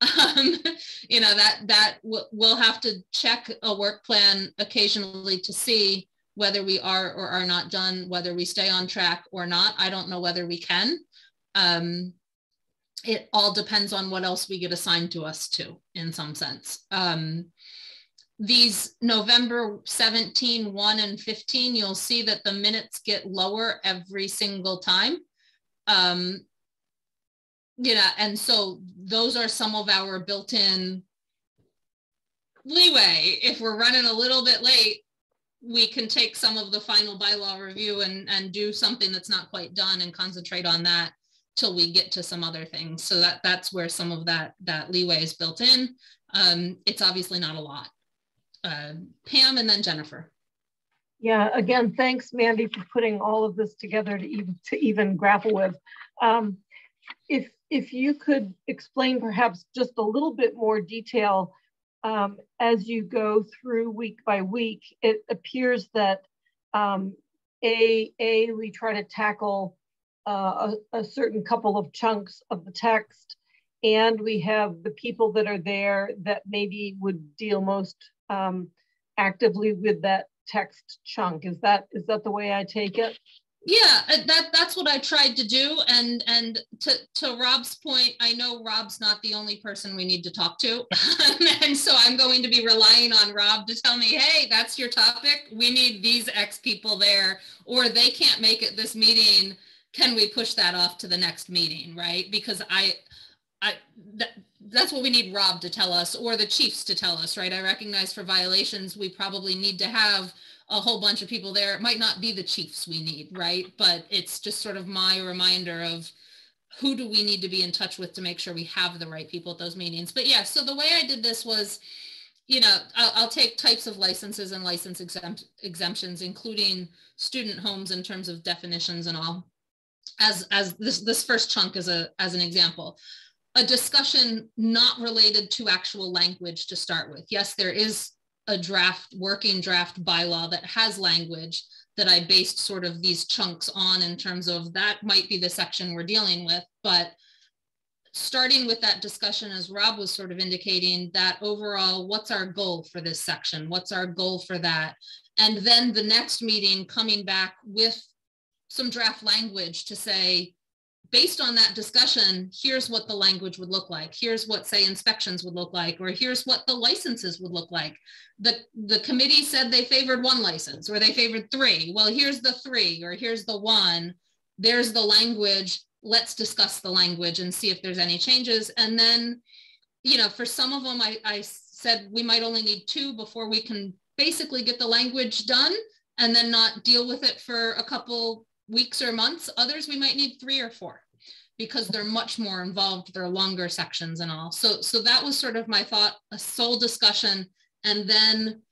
Um, you know that that we'll have to check a work plan occasionally to see whether we are or are not done whether we stay on track or not. I don't know whether we can. Um, it all depends on what else we get assigned to us too in some sense. Um, these november 17 1 and 15 you'll see that the minutes get lower every single time um, you know, and so those are some of our built-in leeway. If we're running a little bit late, we can take some of the final bylaw review and, and do something that's not quite done and concentrate on that till we get to some other things. So that that's where some of that that leeway is built in. Um, it's obviously not a lot. Uh, Pam and then Jennifer. Yeah, again, thanks, Mandi, for putting all of this together to even to even grapple with. Um, if if you could explain perhaps just a little bit more detail um, as you go through week by week, it appears that um, a, a, we try to tackle uh, a, a, certain couple of chunks of the text and we have the people that are there that maybe would deal most um, actively with that text chunk. Is that is that the way I take it? Yeah, uh, that that's what I tried to do. And and to to Rob's point, I know Rob's not the only person we need to talk to, and so I'm going to be relying on Rob to tell me, hey, that's your topic. We need these X people there, or they can't make it this meeting. Can we push that off to the next meeting, right? Because I, I that, that's what we need Rob to tell us, or the chiefs to tell us, right? I recognize for violations, we probably need to have a whole bunch of people there. It might not be the chiefs we need, right? But it's just sort of my reminder of who do we need to be in touch with to make sure we have the right people at those meetings. But yeah, so the way I did this was, you know, I'll, I'll take types of licenses and license exempt, exemptions, including student homes in terms of definitions and all, as as this this first chunk as a as an example. A discussion not related to actual language to start with. Yes, there is a draft, working draft bylaw that has language that I based sort of these chunks on in terms of that might be the section we're dealing with. But starting with that discussion, as Rob was sort of indicating, that overall, what's our goal for this section? What's our goal for that? And then the next meeting coming back with some draft language to say, based on that discussion, here's what the language would look like. Here's what, say, inspections would look like, or here's what the licenses would look like. The, the committee said they favored one license or they favored three. Well, here's the three or here's the one. There's the language. Let's discuss the language and see if there's any changes. And then, you know, for some of them, I, I said we might only need two before we can basically get the language done and then not deal with it for a couple weeks or months. Others we might need three or four because they're much more involved. They're longer sections and all. So, so that was sort of my thought, a sole discussion and then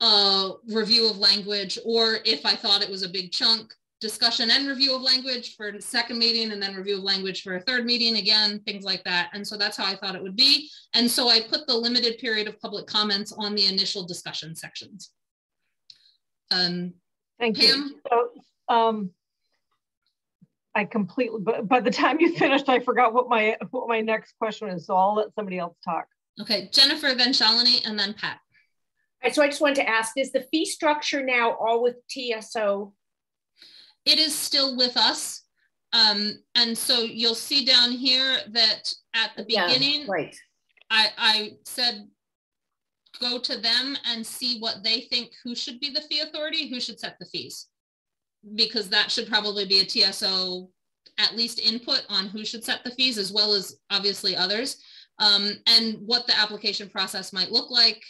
a review of language, or if I thought it was a big chunk, discussion and review of language for a second meeting and then review of language for a third meeting again things like that and so that's how i thought it would be and so i put the limited period of public comments on the initial discussion sections um thank Pam? you so um I completely, but by the time you finished, I forgot what my what my next question is. So I'll let somebody else talk. Okay, Jennifer, then Shalini, and then Pat. Right, so I just wanted to ask, is the fee structure now all with TSO? It is still with us. Um, and so you'll see down here that at the beginning, yeah, right. I, I said, go to them and see what they think, who should be the fee authority, who should set the fees because that should probably be a TSO at least input on who should set the fees as well as obviously others um, and what the application process might look like.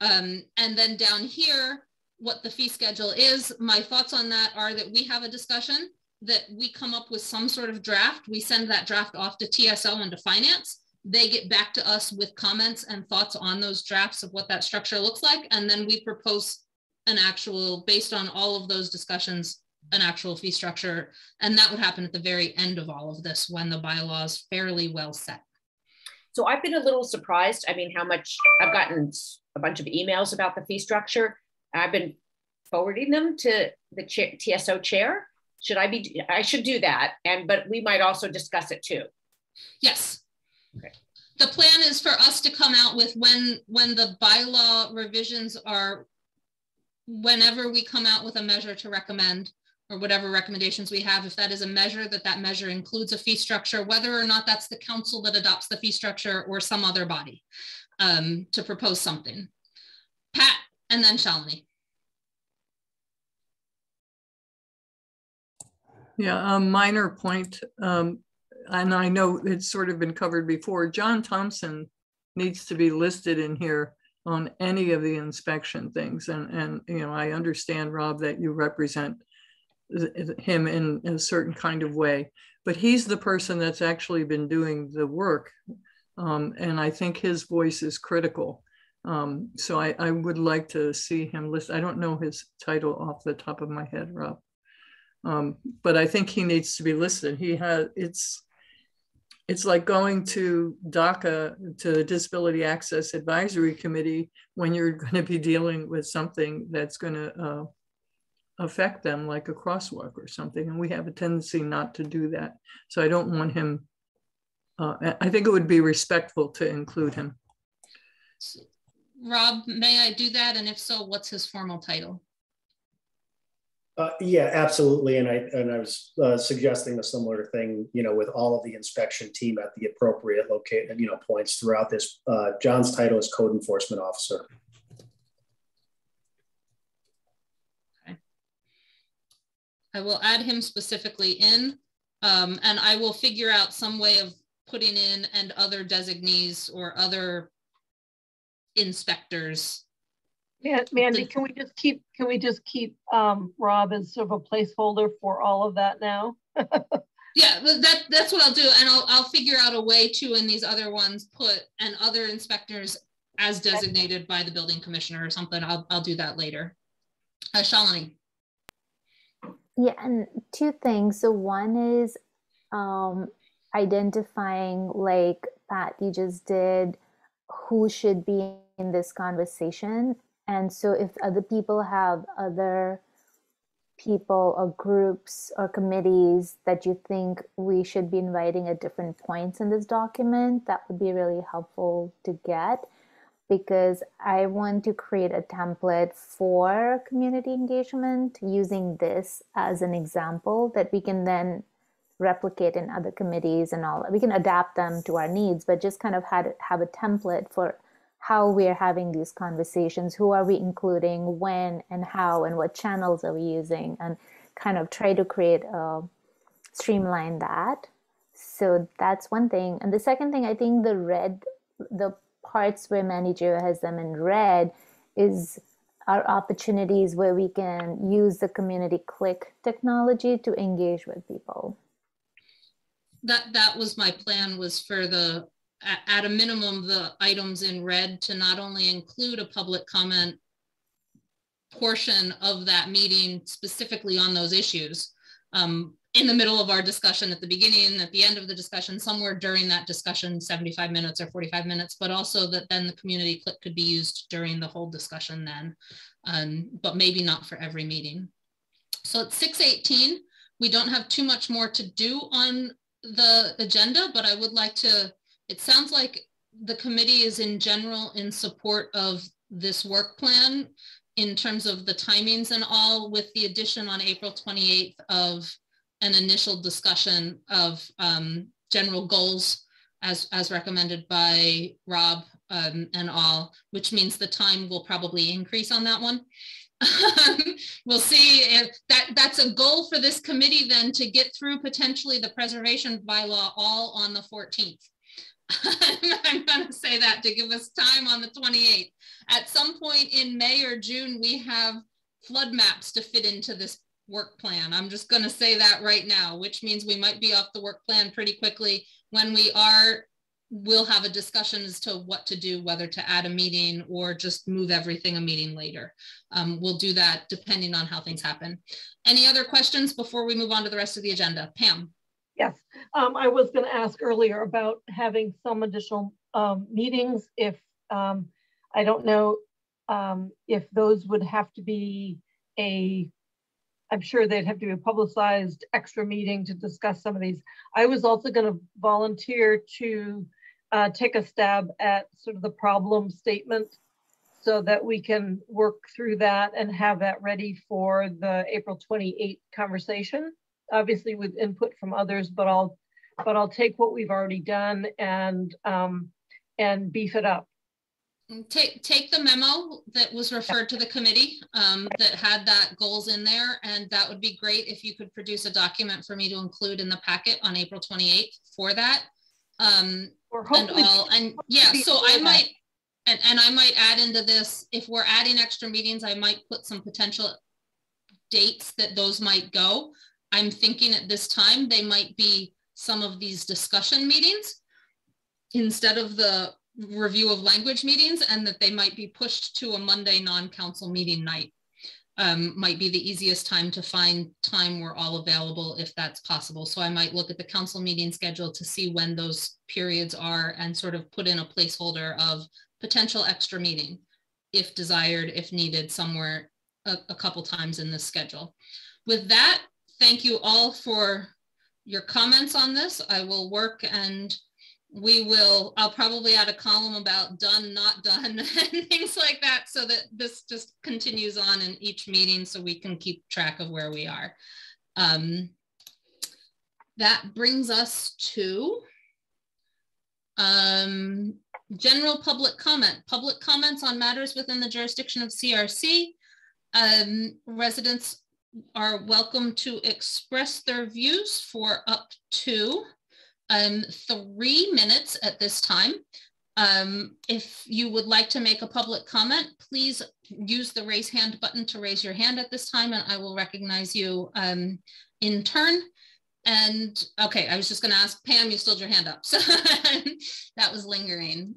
Um, and then down here, what the fee schedule is. My thoughts on that are that we have a discussion that we come up with some sort of draft. We send that draft off to TSO and to finance. They get back to us with comments and thoughts on those drafts of what that structure looks like. And then we propose an actual, based on all of those discussions, an actual fee structure. And that would happen at the very end of all of this when the bylaws fairly well set. So I've been a little surprised. I mean, how much I've gotten a bunch of emails about the fee structure. I've been forwarding them to the chair, TSO chair. Should I be, I should do that. And, but we might also discuss it too. Yes. Okay. The plan is for us to come out with when, when the bylaw revisions are, whenever we come out with a measure to recommend, or whatever recommendations we have, if that is a measure, that that measure includes a fee structure, whether or not that's the council that adopts the fee structure or some other body um, to propose something. Pat and then Shalini. Yeah, a minor point, um, and I know it's sort of been covered before. John Thompson needs to be listed in here on any of the inspection things. And, and you know, I understand, Rob, that you represent him in, a certain kind of way. But he's the person that's actually been doing the work. Um, and I think his voice is critical. Um, so I, I, would like to see him list. I don't know his title off the top of my head, Rob. Um, but I think he needs to be listed. He has it's it's like going to DACA to the Disability Access Advisory Committee when you're going to be dealing with something that's going to uh, affect them like a crosswalk or something. And we have a tendency not to do that. So I don't want him, uh, I think it would be respectful to include him. Rob, may I do that? And if so, what's his formal title? Uh, yeah, absolutely. And I and I was uh, suggesting a similar thing, you know, with all of the inspection team at the appropriate locate, you know, points throughout this. Uh, John's title is code enforcement officer. I will add him specifically in, um, and I will figure out some way of putting in and other designees or other inspectors Yeah, Mandi, can we just keep can we just keep um, Rob as sort of a placeholder for all of that now? yeah, that that's what I'll do, and I'll I'll figure out a way to in these other ones put and other inspectors as designated by the building commissioner or something. I'll I'll do that later. Uh, Shalini. Yeah, and two things. So one is um, identifying, like Pat, you just did, who should be in this conversation and so if other people have other people or groups or committees that you think we should be inviting at different points in this document, that would be really helpful to get because I want to create a template for community engagement using this as an example that we can then replicate in other committees and all. We can adapt them to our needs, but just kind of had, have a template for how we're having these conversations, who are we including, when and how, and what channels are we using, and kind of try to create a streamline that. So that's one thing. And the second thing, I think the red, the parts where manager has them in red is our opportunities where we can use the CommunityClick technology to engage with people. That that was my plan was for the at a minimum, the items in red to not only include a public comment portion of that meeting specifically on those issues um, in the middle of our discussion at the beginning, at the end of the discussion, somewhere during that discussion, 75 minutes or 45 minutes, but also that then the CommunityClick could be used during the whole discussion then, um, but maybe not for every meeting. So it's 618. We don't have too much more to do on the agenda, but I would like to it sounds like the committee is in general in support of this work plan in terms of the timings and all with the addition on April 28th of an initial discussion of um, general goals as, as recommended by Rob um, and all, which means the time will probably increase on that one. we'll see if that that's a goal for this committee then to get through potentially the preservation bylaw all on the 14th. I'm going to say that to give us time on the 28th. At some point in May or June, we have flood maps to fit into this work plan. I'm just going to say that right now, which means we might be off the work plan pretty quickly. When we are, we'll have a discussion as to what to do, whether to add a meeting or just move everything a meeting later. Um, we'll do that depending on how things happen. Any other questions before we move on to the rest of the agenda? Pam. Yes, um, I was going to ask earlier about having some additional um, meetings. If um, I don't know um, if those would have to be a, I'm sure they'd have to be a publicized extra meeting to discuss some of these. I was also going to volunteer to uh, take a stab at sort of the problem statement so that we can work through that and have that ready for the April 28th conversation obviously with input from others, but I'll but I'll take what we've already done and um, and beef it up. Take take the memo that was referred to the committee um, that had that goals in there, and that would be great if you could produce a document for me to include in the packet on April 28th for that. Um, and all, and yeah, so I might and, and I might add into this if we're adding extra meetings, I might put some potential dates that those might go. I'm thinking at this time they might be some of these discussion meetings instead of the review of language meetings and that they might be pushed to a Monday non-council meeting night. Um, might be the easiest time to find time we're all available if that's possible. So I might look at the council meeting schedule to see when those periods are and sort of put in a placeholder of potential extra meeting if desired, if needed somewhere a, a couple times in this schedule. With that, thank you all for your comments on this. I will work and we will, I'll probably add a column about done, not done, and things like that so that this just continues on in each meeting so we can keep track of where we are. Um, that brings us to um, general public comment. Public comments on matters within the jurisdiction of CRC. Um, residents are welcome to express their views for up to um, three minutes at this time. Um, if you would like to make a public comment, please use the raise hand button to raise your hand at this time and I will recognize you um, in turn. And okay, I was just gonna ask Pam, you still your hand up. So that was lingering.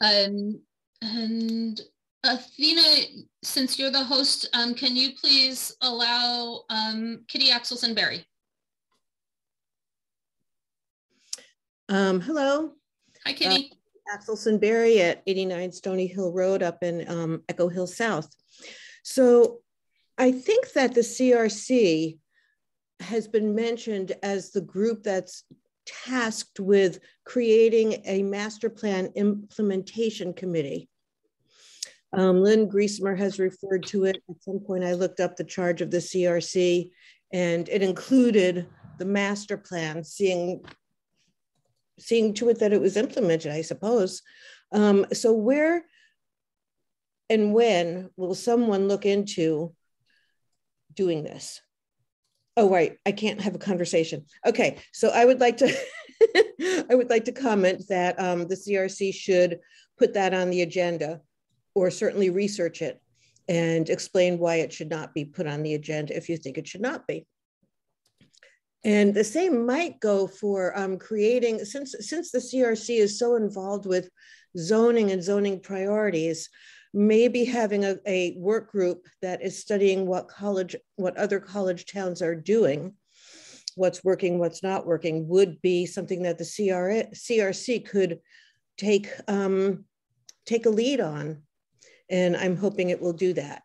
Um, and Athena, since you're the host, um, can you please allow um, Kitty Axelson Berry? Um, hello. Hi, Kitty. Uh, Axelson Berry at 89 Stony Hill Road up in um, Echo Hill South. So I think that the CRC has been mentioned as the group that's tasked with creating a master plan implementation committee. Um, Lynn Griesemer has referred to it. At some point, I looked up the charge of the CRC, and it included the master plan, seeing seeing to it that it was implemented, I suppose. Um, so where and when will someone look into doing this? Oh, right, I can't have a conversation. Okay, so I would like to, I would like to comment that um, the CRC should put that on the agenda or certainly research it and explain why it should not be put on the agenda if you think it should not be. And the same might go for um, creating, since, since the CRC is so involved with zoning and zoning priorities, maybe having a, a work group that is studying what college, what other college towns are doing, what's working, what's not working, would be something that the CR, CRC could take, um, take a lead on. And I'm hoping it will do that.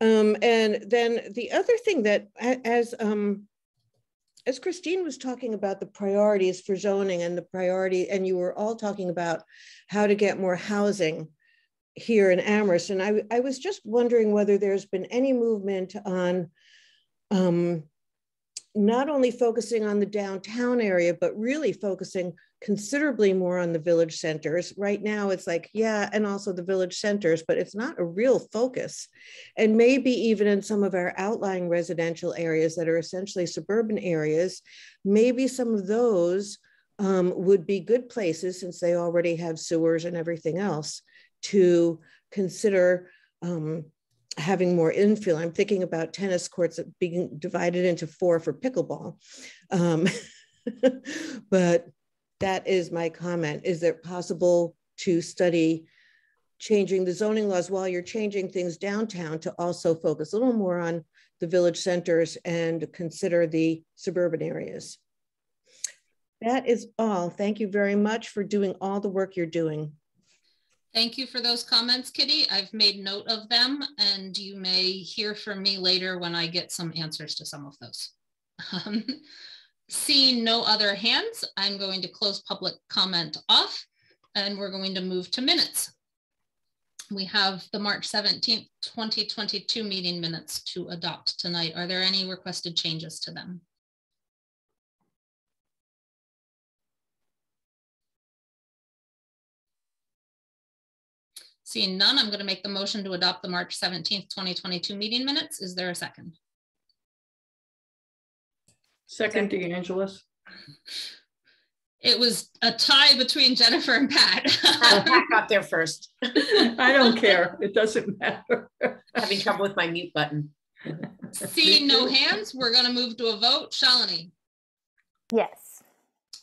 Um, and then the other thing that as um, as Christine was talking about the priorities for zoning and the priority, and you were all talking about how to get more housing here in Amherst, and I, I was just wondering whether there's been any movement on um, not only focusing on the downtown area, but really focusing considerably more on the village centers. Right now, it's like, yeah, and also the village centers, but it's not a real focus. And maybe even in some of our outlying residential areas that are essentially suburban areas, maybe some of those um, would be good places since they already have sewers and everything else to consider um, having more infill. I'm thinking about tennis courts being divided into four for pickleball. Um, but that is my comment. Is it possible to study changing the zoning laws while you're changing things downtown to also focus a little more on the village centers and consider the suburban areas? That is all. Thank you very much for doing all the work you're doing. Thank you for those comments, Kitty. I've made note of them and you may hear from me later when I get some answers to some of those. Um, Seeing no other hands, I'm going to close public comment off and we're going to move to minutes. We have the March 17th, 2022 meeting minutes to adopt tonight. Are there any requested changes to them? Seeing none, I'm going to make the motion to adopt the March 17th, 2022 meeting minutes. Is there a second? Second, DeAngelis. It was a tie between Jennifer and Pat. Pat got there first. I don't care. It doesn't matter. Having trouble with my mute button. Seeing no hands, we're going to move to a vote. Shalini. Yes.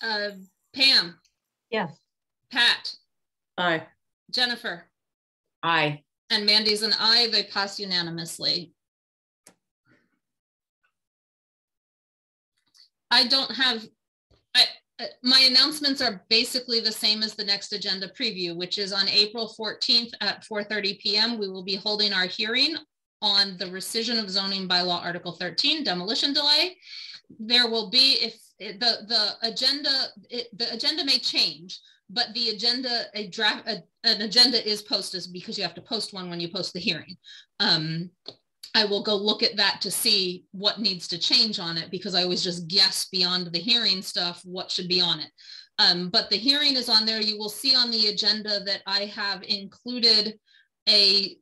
Uh, Pam. Yes. Pat. Aye. Jennifer. Aye. And Mandi's an aye. They pass unanimously. I don't have, I, uh, my announcements are basically the same as the next agenda preview, which is on April 14th at 4.30 p.m. We will be holding our hearing on the rescission of zoning bylaw Article 13, demolition delay. There will be, if the the agenda it, the agenda may change, but the agenda a draft a, an agenda is posted because you have to post one when you post the hearing. Um, I will go look at that to see what needs to change on it because I always just guess beyond the hearing stuff what should be on it. Um, but the hearing is on there. You will see on the agenda that I have included a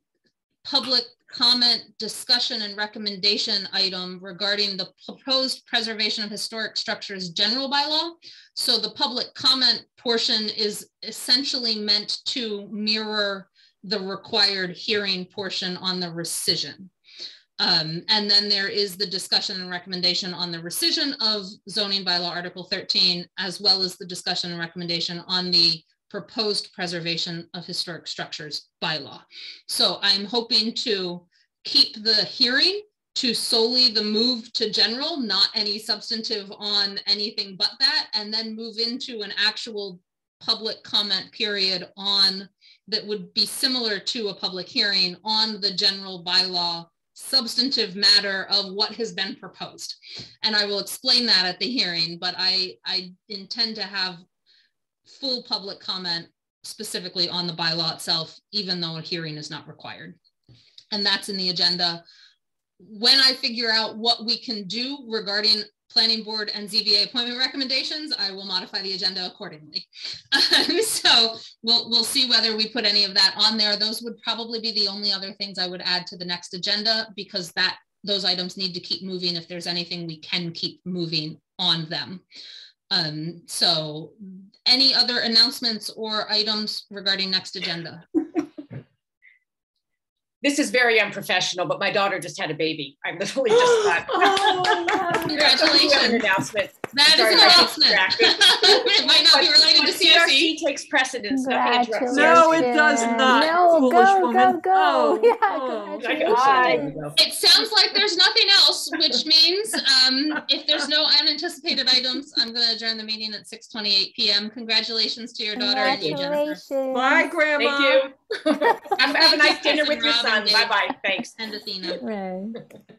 public comment, discussion, and recommendation item regarding the proposed preservation of historic structures general bylaw. So the public comment portion is essentially meant to mirror the required hearing portion on the rescission. Um, and then there is the discussion and recommendation on the rescission of zoning bylaw Article 13, as well as the discussion and recommendation on the proposed preservation of historic structures bylaw. So I'm hoping to keep the hearing to solely the move to general, not any substantive on anything but that, and then move into an actual public comment period on that would be similar to a public hearing on the general bylaw substantive matter of what has been proposed. And I will explain that at the hearing, but I, I intend to have full public comment specifically on the bylaw itself, even though a hearing is not required. And that's in the agenda. When I figure out what we can do regarding planning board and ZBA appointment recommendations, I will modify the agenda accordingly. so we'll, we'll see whether we put any of that on there. Those would probably be the only other things I would add to the next agenda because that those items need to keep moving if there's anything we can keep moving on them. Um, so any other announcements or items regarding next agenda? this is very unprofessional, but my daughter just had a baby. I'm literally just oh, Congratulations. announcement. That Sorry, is an announcement. it might not be related to CRC. takes precedence. No, it does not. No, go, woman. go, go. Oh, yeah, oh. It sounds like there's nothing else, which means um, if there's no unanticipated items, I'm going to adjourn the meeting at 6:28 p.m. Congratulations to your daughter and you, Jennifer. Bye, Grandma. Thank you. have, have a nice dinner with your son. Bye bye. Thanks. And Athena. Right.